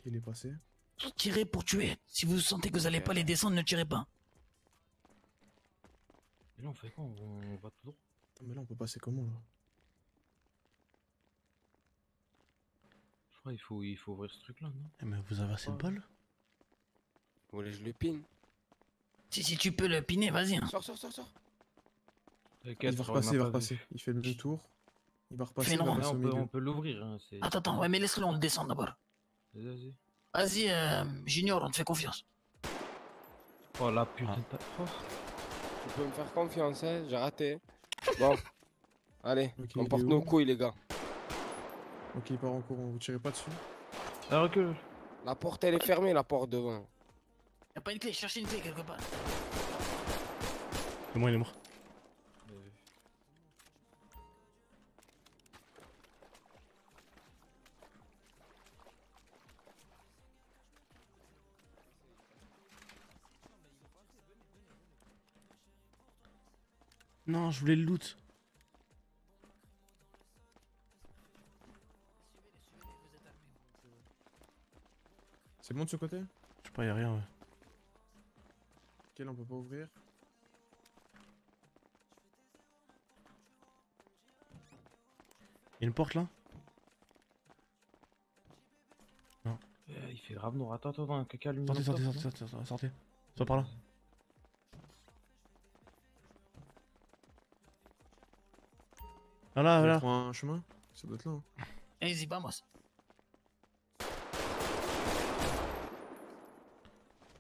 Il est passé. Tirez pour tuer. Si vous sentez que vous allez pas les descendre, ne tirez pas. Et là, on fait quoi? On, on va tout droit Ah, Mais là, on peut passer comment là? Je crois qu'il faut, il faut ouvrir ce truc là, non? Eh, mais vous avez assez de balles Vous voulez que je le pine? Si, si tu peux le piner, vas-y. hein. Sors, sors, sors, sors. Il va repasser, il va repasser. Il fait le demi-tour. Il va repasser. On, peut, milieu. on peut l'ouvrir. Hein, Attends, attends, ouais, mais laisse-le, on le descend d'abord. Vas-y, vas-y. Vas-y, euh, Junior, on te fait confiance. Oh la putain de ta- oh. Tu peux me faire confiance, hein, j'ai raté. Bon. Allez, on porte nos couilles, les gars. Ok, il part en courant, vous tirez pas dessus. Ah, recule. La porte, elle est fermée, la porte devant. Y'a pas une clé, cherchez une clé quelque part. C'est bon, il est mort. Non, je voulais le loot. C'est bon de ce côté? Je sais pas, y'a rien, ouais. Ok, là on peut pas ouvrir? Y'a une porte là? Euh, il fait grave noir. Attends, attends, attends, quelqu'un allume Sortez, sortez, non? sortez, sortez, sortez. Soit par là. Là, On là. prend un chemin Ça doit être là. hein. Allez-y, vamos.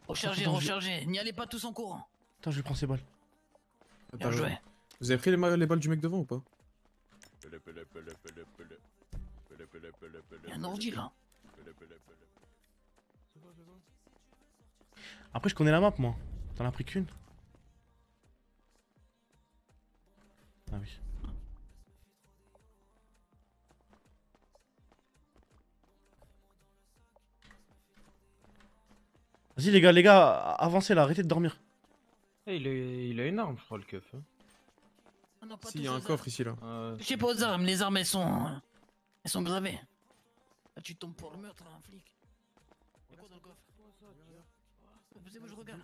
Rechargez, Attends, rechargez. N'y allez pas tous en courant. Attends, je vais prendre ces balles. Bien joué. Vous avez pris les, les balles du mec devant ou pas? Y'a un ordi là. Après, je connais la map, moi. T'en as pris qu'une? Ah oui. Vas-y, les gars, les gars, avancez là, arrêtez de dormir. Eh, il, a, il a une arme, je crois, le keuf. Hein. Si, il y a un coffre ici là. Je sais pas aux armes, les armes elles sont. Elles sont gravées. Là, tu tombes pour le meurtre, un flic. Y'a quoi dans le coffre? Posez-vous, je regarde.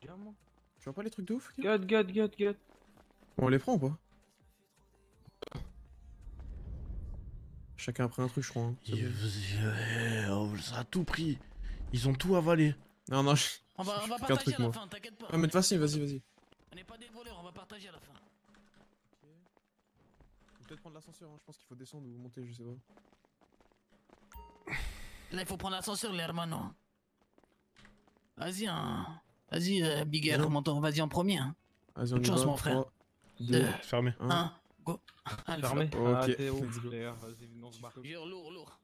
Tu vois pas les trucs de ouf. Bon, on les prend ou pas? Chacun a pris un truc, je crois. hein. C'est Ils bon. faisaient- oh, ça a tout pris. Ils ont tout avalé. Non, non, je. On va, on va partager truc, à la moi. fin, t'inquiète pas. Ah, mais vas-y, vas-y, vas-y. On n'est pas des voleurs, on va partager à la fin. Faut Peut-être prendre l'ascenseur, hein. je pense qu'il faut descendre ou monter, je sais pas. Là, il faut prendre l'ascenseur, les hermanos. Vas-y, hein. Vas-y, euh, Big Air, monte- vas-y en premier. Hein. Vas-y, on Bonne y chance, va. mon frère. Trois, deux, Deux, Fermé. un. un, go. Allez, Fermé. Ah, Ok. Let's go. Vas-y, venez, on se barre. Jure, lourd, lourd.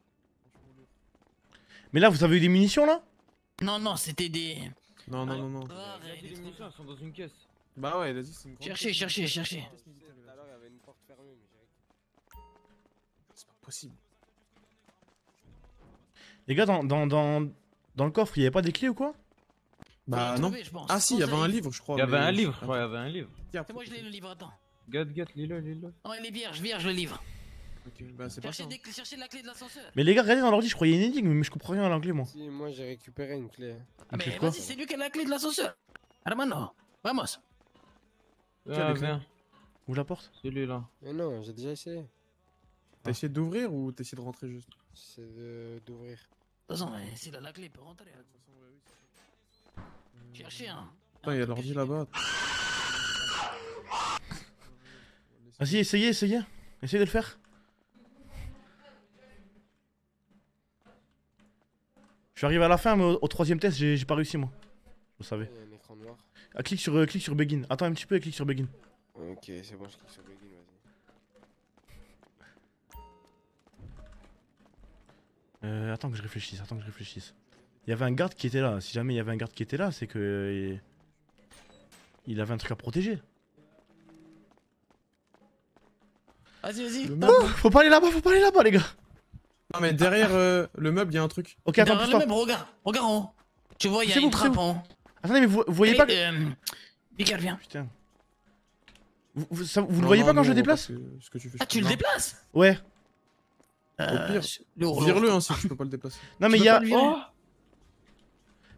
Mais là, vous avez eu des munitions là? Non, non, c'était des. Non, non, non, non. Ah, Les munitions, elles sont dans une caisse. Bah ouais, vas-y, c'est une grande Cherchez, caisse. cherchez, cherchez. Tout à l'heure, il y avait une porte fermée, mais j'ai C'est pas possible. Les gars, dans, dans, dans, dans le coffre, il y avait pas des clés ou quoi? Bah non. trouver, je pense. Ah si, il y avait un livre, je crois. Il y avait un livre, ouais, il y avait un livre. Tiens, C'est moi, je l'ai le livre, attends. God, God, lis-le, lis-le. Non, il est vierge, vierge le livre. Bah c'est. Cherchez, hein. des cherchez la clé de l'ascenseur. Mais les gars, regardez dans l'ordi, je croyais une énigme, mais je comprends rien à l'anglais, moi. Si, moi j'ai récupéré une clé. Ah, mais vas-y, c'est lui qui a la clé de l'ascenseur. Hermano, vamos. Ah, viens, Ouvre la porte. celui-là. Mais non, j'ai déjà essayé. T'as essayé d'ouvrir ou t'as essayé de rentrer juste C'est de- d'ouvrir. De toute façon, s'il a la clé, il peut rentrer. Cherchez, hein. Putain, il y a l'ordi là-bas. Vas-y, essayez, essayez. Essayez de le faire. Je suis arrivé à la fin, mais au, au troisième test, j'ai pas réussi, moi. Vous savez. Il y a un écran noir. Ah, clique sur, euh, clique sur Begin. Attends un petit peu et clique sur Begin. Ok, c'est bon, je clique sur Begin, vas-y. Euh, attends que je réfléchisse, attends que je réfléchisse. Il y avait un garde qui était là. Si jamais il y avait un garde qui était là, c'est que. euh, il avait un truc à protéger. Vas-y, vas-y. Faut pas aller là-bas, faut pas aller là-bas, les gars. Non, mais derrière euh, le meuble, il y a un truc. Ok, attends, Derrière le meuble, regarde, regarde en haut. Tu vois, il y a Poussez-vous, une trappe en haut. Attendez, mais vous, vous voyez pas. que- euh. Putain. Vous, vous- ça- vous le voyez non, pas quand non, je voit déplace pas ce que- ce que tu fais. Ah, tu le Non. déplaces Ouais. Au Euh, pire, lourd, vire-le hein, si tu peux pas le déplacer. Non, mais peux il y a. le virer. Oh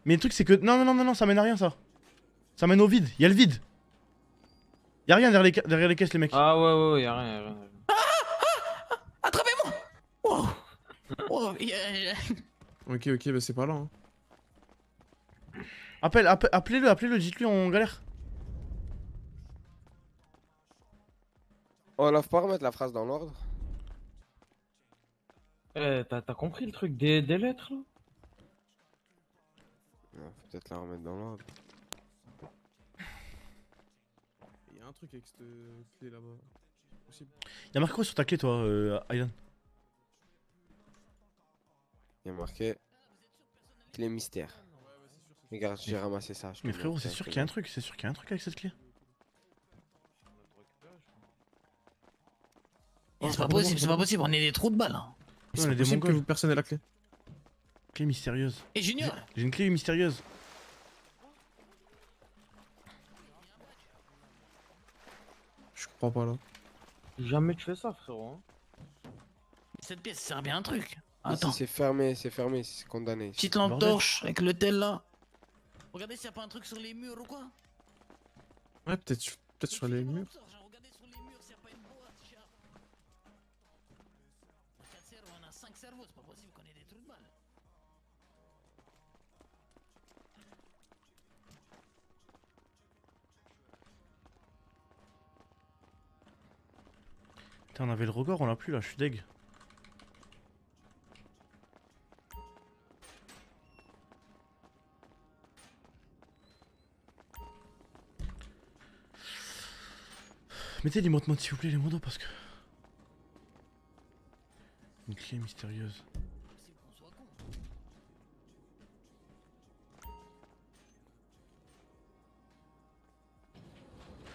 mais le truc, c'est que. Non, non, non, non, non, ça mène à rien, ça. Ça mène au vide. Il y a le vide. Il y a rien derrière les, ca- derrière les caisses, les mecs. Ah ouais, ouais, ouais, y'a rien, y'a rien. Attrapez-moi Wow Wow, il y a- Ok, ok, bah c'est pas là. Hein. Appelle, appelle- appelez-le, appelez-le, dites-lui on galère. On l'a pas remettre la phrase dans l'ordre. Eh, t'as t'as compris le truc des, des lettres là? Faut peut-être la remettre dans l'ordre. Il y a un truc avec cette euh, clé là-bas. Y'a marqué quoi sur ta clé, toi, euh, Aylan Il y a marqué clé mystère. Regarde, j'ai ramassé ça. je Mais frérot, c'est sûr qu'il y a un truc, c'est sûr qu'il y a un truc avec cette clé. C'est pas possible, c'est pas possible, on est des trous de balles. hein. Ouais, on est C'est des possible que vous- personne la clé. Clé mystérieuse. Et Junior J'ai une clé mystérieuse. Je comprends pas là. Jamais tu fais ça, frérot. hein. Cette pièce sert bien à un truc. Si Attends, C'est fermé, c'est fermé, c'est condamné. petite lampe torche avec le tel là. Regardez s'il y a pas un truc sur les murs ou quoi. Ouais, peut-être sur- peut-être sur les murs. On a 5 cerveaux, c'est pas possible qu'on ait des trous de balles. Putain, on avait le regard, on l'a plus là, je suis deg. Mettez les mots de mode s'il vous plaît, les modos, parce que. Une clé mystérieuse.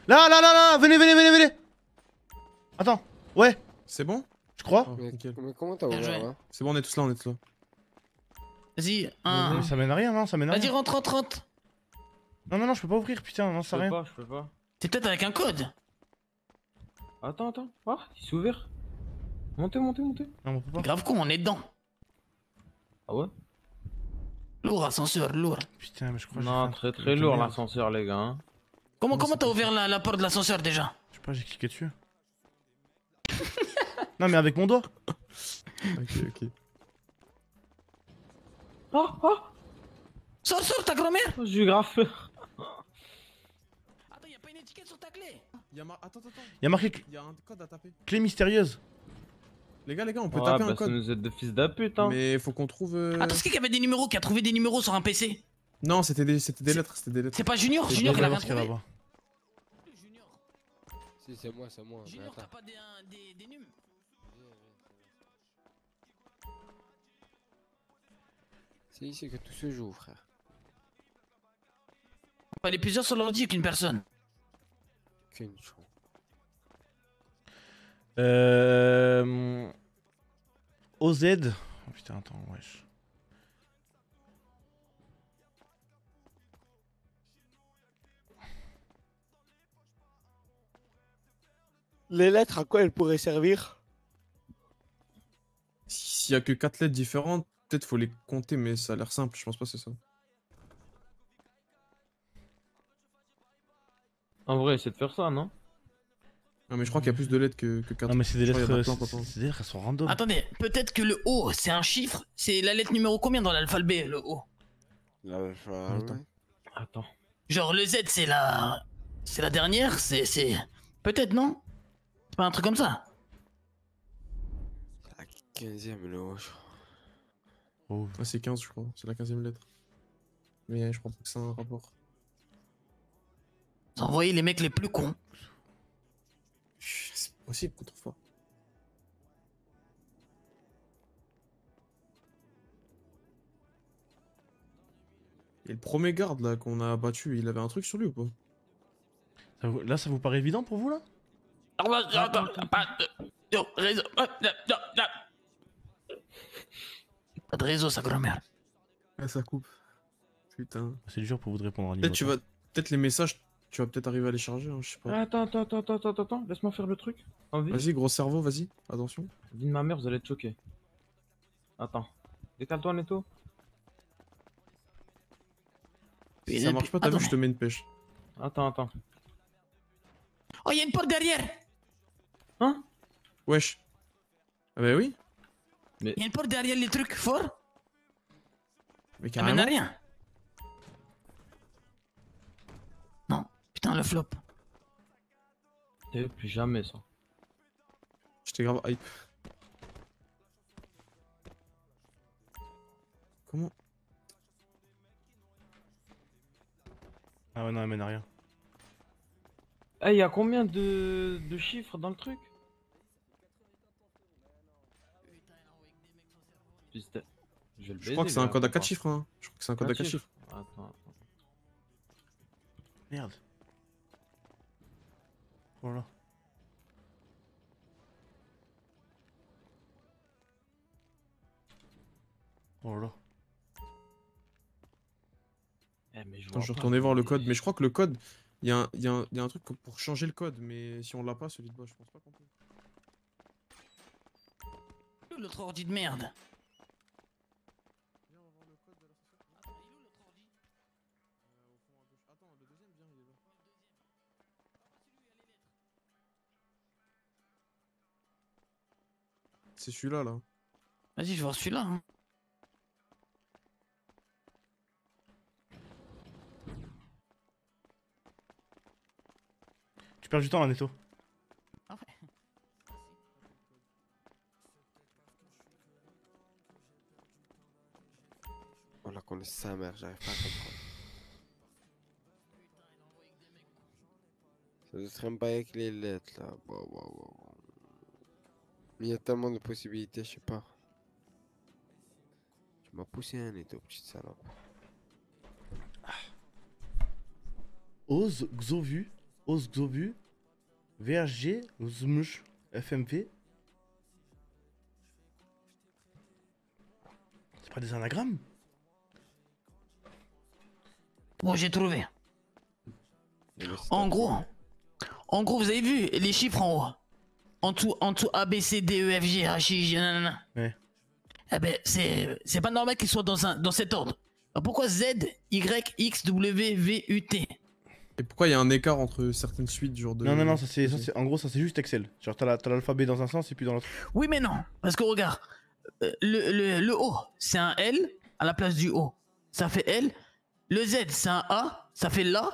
Là, là, là, là, venez, venez, venez, venez Attends, ouais. C'est bon? Je crois? Mais comment t'as ouvert là C'est bon, on est tous là, on est tous là. Vas-y, un. Mais ça mène à rien, non Ça mène à Vas-y, rien. rentre, rentre, rentre. Non, non, non, je peux pas ouvrir, putain, non, Je ça peux rien. pas, je peux pas. C'est peut-être avec un code. Attends, attends. Ah, il s'est ouvert. Montez, montez, montez. Non, on peut pas. Grave con, on est dedans. Ah ouais? Lourd ascenseur, lourd. Putain, mais je crois que Non, très très lourd l'ascenseur, les gars. hein. Comment comment t'as ouvert la, la porte de l'ascenseur déjà? Je sais pas, j'ai cliqué dessus. non, mais avec mon doigt. Ok, ok. Oh, oh Sors, sors ta grand-mère J'ai eu grave peur. Attends, y'a pas une étiquette sur ta clé Y a mar- Attends, attends, attends. Y a marqué Y a un code à taper. clé mystérieuse. Les gars, les gars, on peut Ouais, taper bah, un ça code. nous aide de fils de pute, hein. Mais faut qu'on trouve. euh, Attends, c'est qui qui avait des numéros, qui a trouvé des numéros sur un PC Non, c'était des, c'était des lettres, c'était des lettres. C'est pas Junior C'est Junior, il a rien qu'il y trouvé là-bas. Si, c'est moi, c'est moi. Junior, t'as pas des, des, des numéros C'est ici que tout se joue, frère. Pas les plusieurs sur l'ordi qu'une personne. Chance. Euh. OZ. Oh, putain, attends, wesh. Les lettres, à quoi elles pourraient servir? S'il y a que 4 lettres différentes, peut-être faut les compter, mais ça a l'air simple, je pense pas que c'est ça. En vrai, c'est de faire ça, non? Non, mais je crois qu'il y a plus de lettres que, que 4. Non, mais c'est des Je crois lettres. euh, c'est- des lettres, elles sont random. Attendez, peut-être que le O, c'est un chiffre. C'est la lettre numéro combien dans l'alphabet, le O? L'alphabet. Attends. Genre le Z, c'est la. C'est la dernière C'est. c'est... Peut-être, non? C'est pas un truc comme ça? 15ème, le haut. Oh. Ah, c'est 15, je crois. C'est la 15ème lettre. Mais je crois pas que c'est un rapport. Vous envoyez les mecs les plus cons. C'est possible pas. Et le premier garde là qu'on a battu, il avait un truc sur lui ou pas? Ça vous- Là, ça vous paraît évident pour vous là? Pas de réseau, sa grand-mère. Ah, ça coupe. Putain. C'est dur pour vous de répondre à niveau. Peut-être tu vas. Peut-être les messages, tu vas peut-être arriver à les charger, hein, je sais pas. Attends, attends, attends, attends, attends, attends. Laisse-moi faire le truc. Envie. Vas-y, gros cerveau, vas-y, attention. Dis de ma mère, vous allez être choqués. Attends. Décale-toi, Neto. Si ça marche pas, t'as vu, je te mets une pêche. Attends, attends. Oh, il y a une porte derrière Hein? Wesh. Ah bah oui. Il y a une porte derrière les trucs forts Mais Ça mène à carrément. rien. Putain, le flop. Et plus jamais ça. J'étais grave hype. Comment Ah ouais, non, elle mène à rien. Eh, il y a combien de... de chiffres dans le truc? Putain, Je, vais le Je crois que c'est un code à attends 4 pas. chiffres. Hein. Je crois que c'est un code à 4 chiffres. Attends, attends. Merde. Voilà. Oh là. Eh, mais je Attends, je vais retourner voir le code. Mais je crois que le code, il y, a un- il y a un- il y a un truc pour changer le code. Mais si on l'a pas, celui de bas, je pense pas qu'on peut. L'autre ordi de merde. C'est celui-là, là. Vas-y, je vais voir celui-là. hein. Tu perds du temps là, Neto. On la connaît sa mère, j'arrive pas à comprendre. Ça être un bail avec les lettres là. Wow, wow, wow. Mais il y a tellement de possibilités, je sais pas. Tu m'as poussé un étau, petite salope. Oz Xovu, Oz Xovu, VHG, Zmush, FMV. C'est pas des anagrammes? Bon, j'ai trouvé. En gros, en gros, vous avez vu les chiffres en haut. En tout, en tout A, B, C, D, E, F, G, H, I, J, nanana. Ouais. Eh ben, c'est, c'est pas normal qu'ils soient dans, un, dans cet ordre. Pourquoi Z, Y, X, W, V, U, T? Et pourquoi il y a un écart entre certaines suites, genre de. Non, non, non, ça c'est, en gros, ça c'est juste Excel. Genre, t'as la- t'as l'alphabet dans un sens et puis dans l'autre. Oui, mais non. Parce que regarde, euh, le, le, le O, c'est un L à la place du O. Ça fait L. Le Z, c'est un A. Ça fait LA.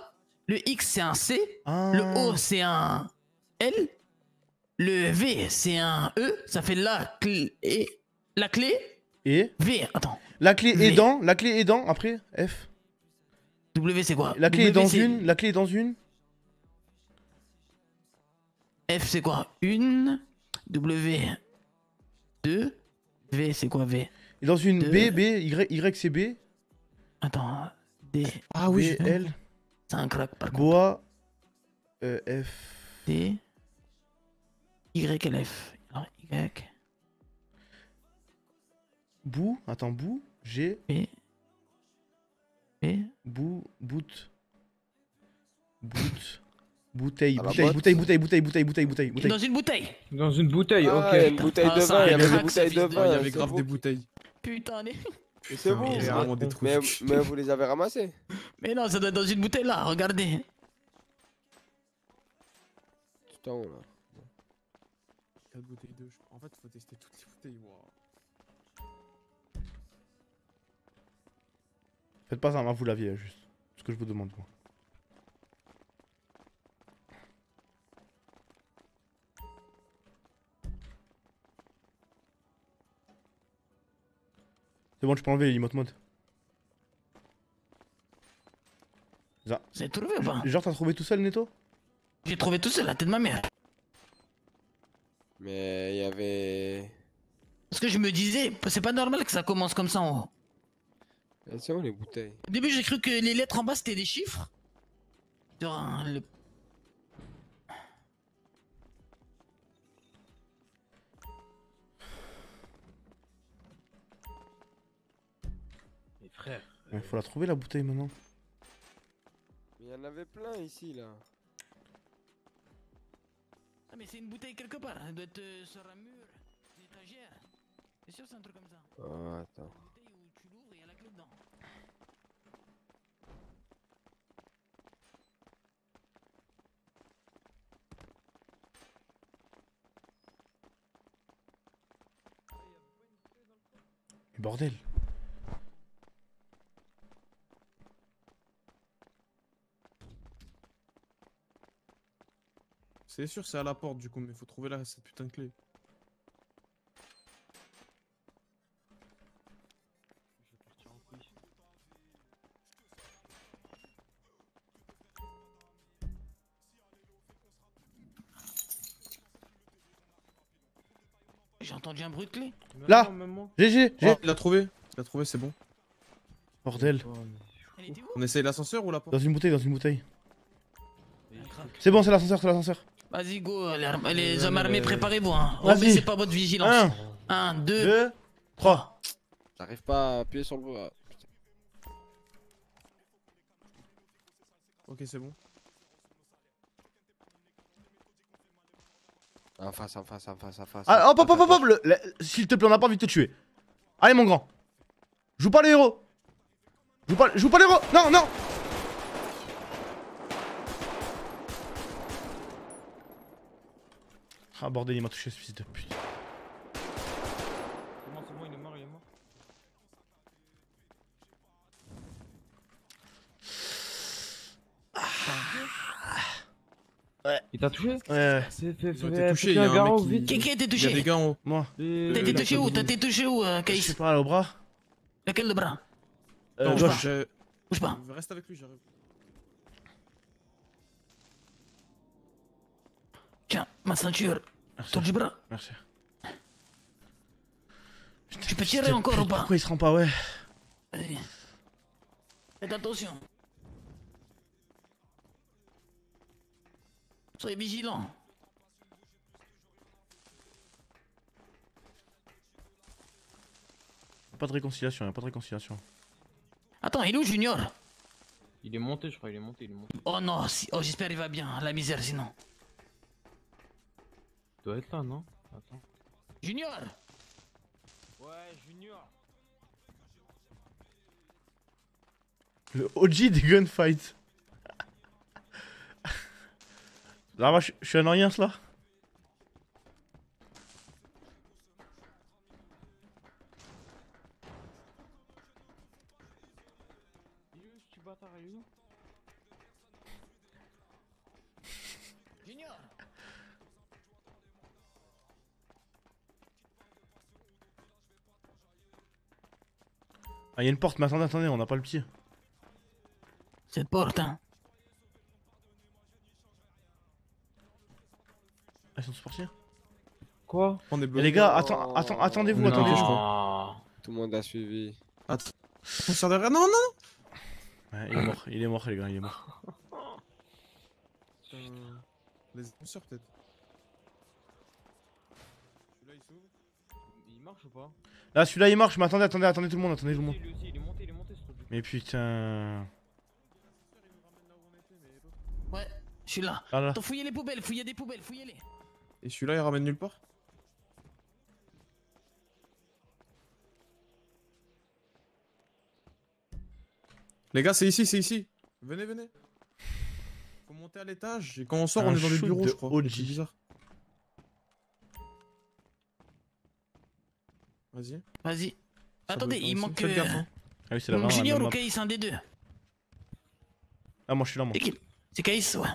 Le X, c'est un C. Le O, c'est un L. Le V, c'est un E. Ça fait la clé. Et la clé. Et V, attends. La clé V. est dans, la clé est dans, après, F. W, c'est quoi? La clé est W, dans c'est- une, la clé est dans une. F, c'est quoi? Une. W, deux. V, c'est quoi V? Et dans une Deux. B, B, Y, Y c'est B. Attends. D. Ah oui, B, L. C'est un crack par contre. Boa, euh, F. D. Y, L, F. Alors, Y. Bou, attends, Bou, G. B. B. Bou, boot. Boot. Bouteille, À la bouteille, botte. bouteille, bouteille, bouteille, bouteille, bouteille, bouteille, bouteille. Dans une bouteille Dans une bouteille, Ah, ok. il y a une bouteille Ah, de ça, vin, il y avait des bouteilles ce de fils de- vin. Il y avait c'est grave des bouteilles. Putain, les... C'est bon. Il y a vraiment des Mais, trucs. mais vous les avez ramassés Mais non, ça doit être dans une bouteille là, regardez. Tout en haut là. 4 bouteilles de. je crois. En fait, faut tester toutes les bouteilles. waouh. Faites pas ça, vous l'aviez juste. Ce que je vous demande, moi. C'est bon, tu peux enlever les emote mode. Ça. Vous avez trouvé ou pas? Genre, t'as trouvé tout seul, Neto? J'ai trouvé tout seul la tête de ma mère. Mais il y avait. Parce que je me disais, c'est pas normal que ça commence comme ça en haut. Elles sont où les bouteilles Au début, j'ai cru que les lettres en bas c'était des chiffres. Genre, hein, le- Mais frère. Il faut la trouver la bouteille maintenant. Mais il y en avait plein ici là. Ah, mais c'est une bouteille quelque part. Elle doit être euh, sur un mur, une étagère. C'est sûr, c'est un truc comme ça. Oh, attends. Une bouteille où tu l'ouvres et il y a la clé dedans. Bordel. C'est sûr, c'est à la porte du coup, mais faut trouver là cette putain de clé. J'ai entendu un bruit de clé. Là. GG Oh, ah, Il l'a trouvé Il l'a trouvé, c'est bon. Bordel. On essaye l'ascenseur ou la porte? Dans une bouteille, dans une bouteille. C'est bon, c'est l'ascenseur, c'est l'ascenseur. Vas-y, go, les, les hommes armés, préparez-vous. Hein. Vas-y. Pas votre vigilance. Un, Un, deux, deux, trois. J'arrive pas à appuyer sur le bois. Ok, c'est bon. En face, en face, en face, en face. Ah, hop, hop, hop, hop, hop, le- le- S'il te plaît, on n'a pas envie de te tuer. Allez, mon grand. Joue pas les héros. Joue pas, joue pas les héros. Non, non. Ah, bordel, il m'a touché ce fils de pute. C'est bon, c'est bon, il est mort, il est mort. Ouais. Il t'a touché Ouais. C'est fait, Ils ont fait- été touchés, fais il y a un mec qui- vite. Qui qui a été Il y a touché des gars en haut. Moi. T'as été touché où T'as été touché où, euh, Je Kaïs sais pas, au bras. Lequel le bras Euh, gauche. je- Bouge pas. Reste avec lui, j'arrive. Tiens, ma ceinture. Tour du bras. Merci. Tu peux tirer encore ou pas Pourquoi il se rend pas, ouais Vas-y. Faites attention. Soyez vigilants. Pas de réconciliation, y'a pas de réconciliation. Attends, il est où Junior? Il est monté, je crois, il est monté, il est monté. Oh non, si- oh, j'espère qu'il va bien. La misère sinon. Doit être là, non Attends. Junior Ouais, Junior. Le OG des gunfights. Là, moi, je suis un rien, là Ah, y'a une porte, mais attendez, attendez, on n'a pas le pied. Cette porte, hein. Ah, ils sont tous partis Quoi On est Eh, Les gars, attends, attends, attendez-vous, attendez, je crois. Tout le monde a suivi. Attends. On sort derrière. Non, non Ouais, il est mort, il est mort, les gars, il est mort. Putain, Les peut-être. Celui-là, il s'ouvre. Il marche ou pas Là, celui-là, il marche, mais attendez, attendez, attendez tout le monde, attendez tout le monde. Lui aussi, il est monté, il est monté ce truc. Mais putain. Ouais, je suis là. Ah là. Attends, fouillez les poubelles, fouillez des poubelles, fouillez-les. Et celui-là, il ramène nulle part Les gars, c'est ici, c'est ici. Venez, venez. Faut monter à l'étage et quand on sort, Un on est dans les bureaux, de je crois. C'est bizarre. Vas-y. Vas-y. Attendez, il manque. gaffe, euh, hein. Ah oui, c'est là-bas. Junior la ou. Kaïs, un des deux. Ah, moi, je suis là, moi. C'est Kaïs, ouais.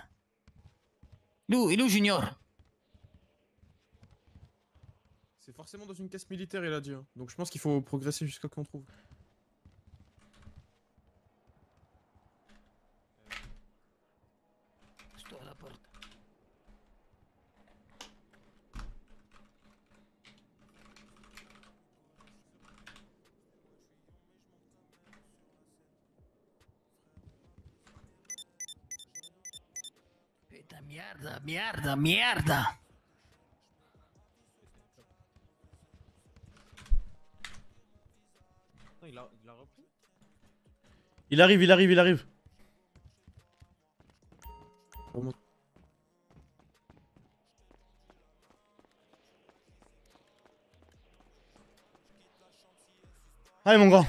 Il est où, il est où Junior? C'est forcément dans une caisse militaire, il a dit. hein. Donc je pense qu'il faut progresser jusqu'à qu'on trouve. Mierda, mierda. Attends, il a, il a repris Il arrive, il arrive, il arrive. Allez, mon grand.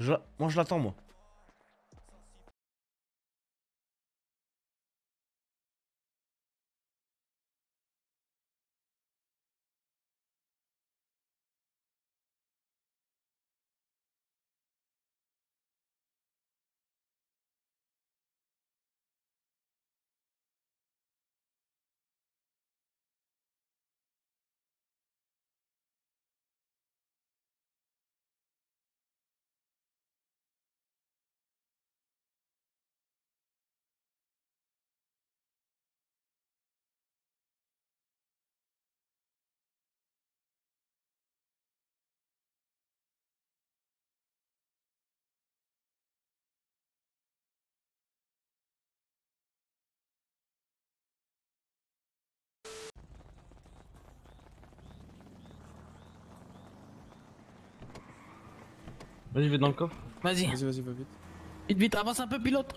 Je... Moi, je l'attends, moi. Vas-y, vais dans le coffre. Vas-y. Vas-y, vas-y, va vite. Vite, vite, avance un peu, pilote.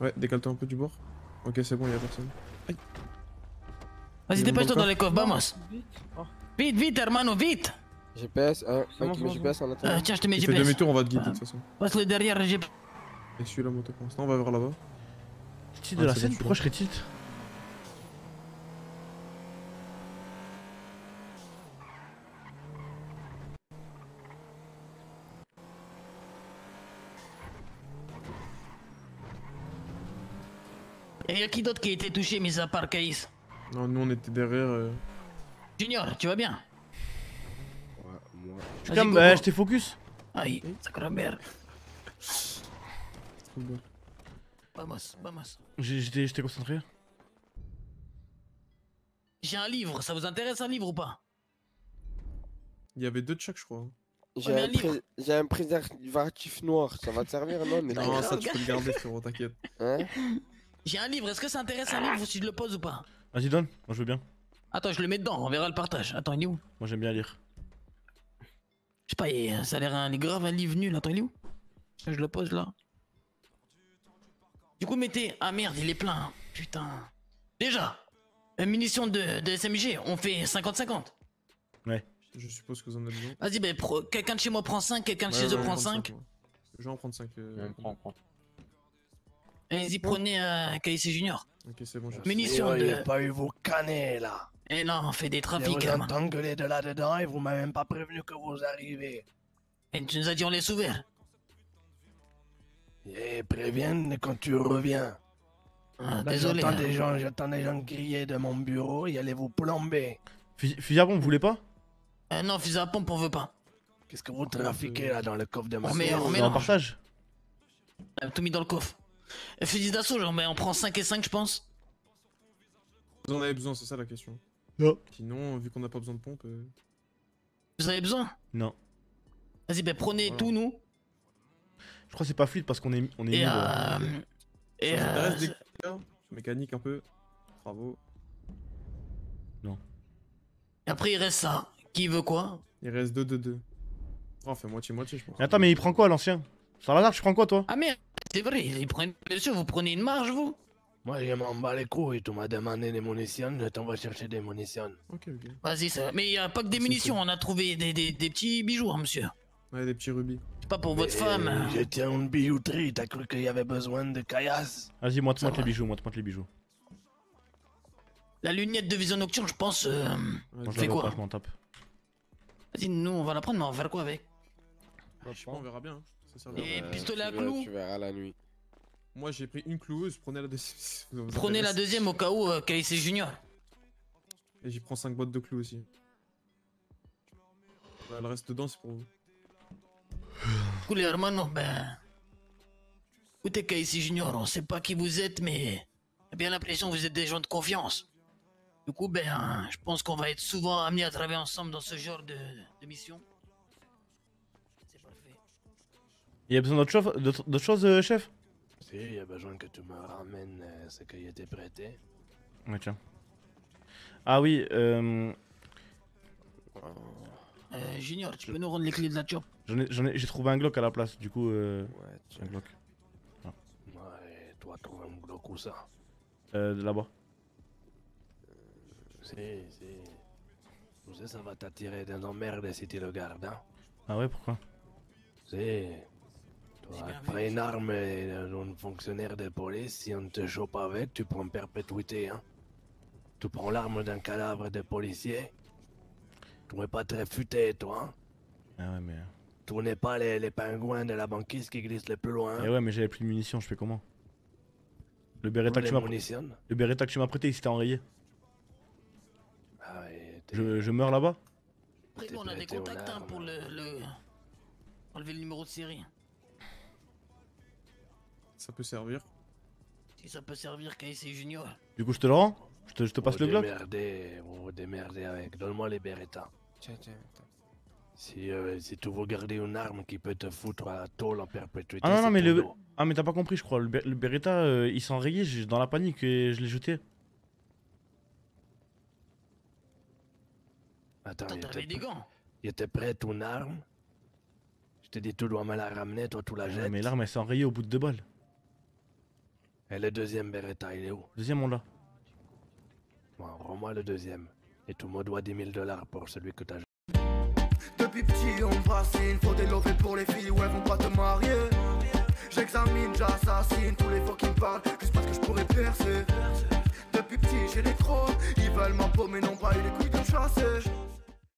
Ouais, décale-toi un peu du bord. Ok, c'est bon, y'a personne. Aïe. Vas-y, Il y a dépêche-toi dans les coffres, vamos. Vite, vite, hermano, vite. GPS, hein, bon, un qui met c'est bon, GPS en Euh, attendant. tiens, je te mets Tu fais GPS. demi-tour, on va te guider de toute façon. Derrière le GPS. Et suis la moto pour l'instant, on va vers là-bas. Tilt de la scène, pourquoi je serais y a qui d'autre qui a été touché, mis à part Caïs Non, nous on était derrière. euh, Junior, tu vas bien Ouais, moi. Je Vas-y, calme, Coco. bah, j'étais focus. Aïe, sacré merde. trop bien. Vamos, vamos. J'ai- J'étais j'étais concentré. J'ai un livre, ça vous intéresse un livre ou pas Il y avait deux de chaque, je crois. J'ai un un, livre. pré- j'ai un préservatif noir, ça va te servir non mais Non, ça tu peux le garder, frérot, t'inquiète. Hein? J'ai un livre, est-ce que ça intéresse un livre si je le pose ou pas Vas-y, donne. Moi, je veux bien. Attends, je le mets dedans, on verra le partage. Attends, il est où Moi, j'aime bien lire. Je sais pas, il- ça a l'air un, grave un livre nul. Attends, il est où Je le pose là. Du coup, mettez. Ah merde, il est plein. Putain. Déjà, euh, munitions de, de SMG, on fait 50-50. Ouais. Je suppose que vous en avez besoin. Vas-y, ben, pro- quelqu'un de chez moi prend 5, quelqu'un de Ouais, chez ouais, eux prend prend 5. cinq, moi. Je vais en prendre 5. Euh... prends, prends. Allez-y, prenez euh, KIC Junior. Ok, c'est bon, Munitions Il n'y de. a pas eu vos canets là. Eh non, on fait des Je trafics. vous hein. entends gueuler de là-dedans et vous m'avez même pas prévenu que vous arrivez. Et tu nous as dit on laisse ouvert. Et préviens quand tu reviens. Ah, Là, désolé, J'entends hein. des gens, j'entends des gens crier de mon bureau et allez vous plomber. Fusil fusil à pompe, vous voulez pas? Euh, non, fusil à pompe, on veut pas. Qu'est-ce que vous trafiquez là dans le coffre de ma On met, on en partage. On a tout mis dans le coffre. Fusil d'assaut, genre, mais on prend 5 et 5, je pense. Vous en avez besoin, c'est ça la question. Non. Sinon, vu qu'on n'a pas besoin de pompe. euh, Vous avez besoin? Non. Vas-y, ben prenez tout, nous. Je crois que c'est pas fluide parce qu'on est, on est Et, nul, euh, euh. et, Ça euh, t'intéresse des Mécanique un peu. Bravo. et après, il reste ça. Qui veut quoi? Il reste 2 2 2. On fait moitié-moitié, je pense. Mais Attends, mais il prend quoi l'ancien? Par hasard, tu prends quoi toi? Ah merde, c'est vrai, ils prennent... sûr, vous prenez une marge, vous Moi, je m'en bats les couilles. Tu m'as demandé des munitions, je t'en vais chercher des munitions. Ok, ok. Vas-y, ça va. Mais il y a pas que des munitions, on a trouvé des, des, des petits bijoux, hein, monsieur. Ouais, des petits rubis. C'est pas pour votre femme. hein. Je tiens une bijouterie, t'as cru qu'il y avait besoin de caillasse? Vas-y, moi, Ça monte les va. bijoux, moi, monte les bijoux. La lunette de vision nocturne, je pense. Euh... Moi, je vois quoi pas, je m'en tape. Vas-y, nous, on va la prendre, mais on va faire quoi avec? Je sais pas, on verra bien. Ça. Et Euh, pistolet à tu verras- clous Tu verras la nuit. Moi, j'ai pris une cloueuse, prenez la deuxième. si ça vous Prenez la intéresse. deuxième au cas où euh, Junior. Et j'y prends 5 boîtes de clous aussi. Bah, le reste dedans, c'est pour vous. Cool, les hermanos, ben. Écoutez, KIC Junior, on sait pas qui vous êtes, mais. J'ai bien l'impression que vous êtes des gens de confiance. Du coup, ben, je pense qu'on va être souvent amenés à travailler ensemble dans ce genre de, de mission. Il y a besoin d'autre chose, d'autre chose, euh, chef? Si, il y a besoin que tu me ramènes euh, ce qui était prêté. Ouais, tiens. Ah oui, euh. Euh, Junior, tu peux nous rendre les clés de la chop J'en ai, j'en ai, j'ai trouvé un Glock à la place, du coup. Euh, un Glock. Ouais, toi, trouve un Glock ou ça? Euh, de là-bas. Si, si. Tu sais, ça va t'attirer dans l'emmerde si tu le gardes, hein. Ah ouais, pourquoi? Si. Toi, après une arme d'un fonctionnaire de police, si on te chope avec, tu prends perpétuité, hein. Tu prends l'arme d'un cadavre de policier. Tu n'es pas très futé, toi, hein. Ah ouais, mais. Tu n'es pas les, les pingouins de la banquise qui glissent le plus loin. Eh ouais, mais j'avais plus de munitions, je fais comment? Le Beretta que tu Le Beretta que tu m'as prêté, il s'était enrayé. Ah ouais, Je, je meurs là-bas Après, on a des contacts hein, pour le, le. Enlever le numéro de série. Ça peut servir. Si ça peut servir KIC Junior. Du coup, je te le rends je te, je te passe vous le Glock démerdez, vous vous démerdez avec. Donne-moi les Beretta. Tiens, tiens, attends. Si, euh, si tu veux garder une arme qui peut te foutre à la tôle en perpétuité, Ah non, non, mais ton le. dos. Ah, mais t'as pas compris, je crois. Le, Ber- le Beretta, euh, il s'est enrayé, j'ai- dans la panique, et je l'ai jeté. Attends, il t'avais était, des pr- gants. il était prêt une arme? te dis, tu dois me la ramener, toi, tu la Ouais, jettes. mais l'arme elle s'est enrayée au bout de deux balles. Et le deuxième Beretta, il est où? Deuxième on l'a. Bon, Rends-moi le deuxième. Et tu me dois 10 000 dollars pour celui que t'as Depuis petit, on me fascine. Faut des lovés pour les filles, ouais, vont pas te marier. J'examine, j'assassine tous les fois qui me parlent, juste parce que je pourrais percer. Depuis petit, j'ai les crocs. Ils veulent ma peau, mais n'ont pas eu les couilles de me chasser.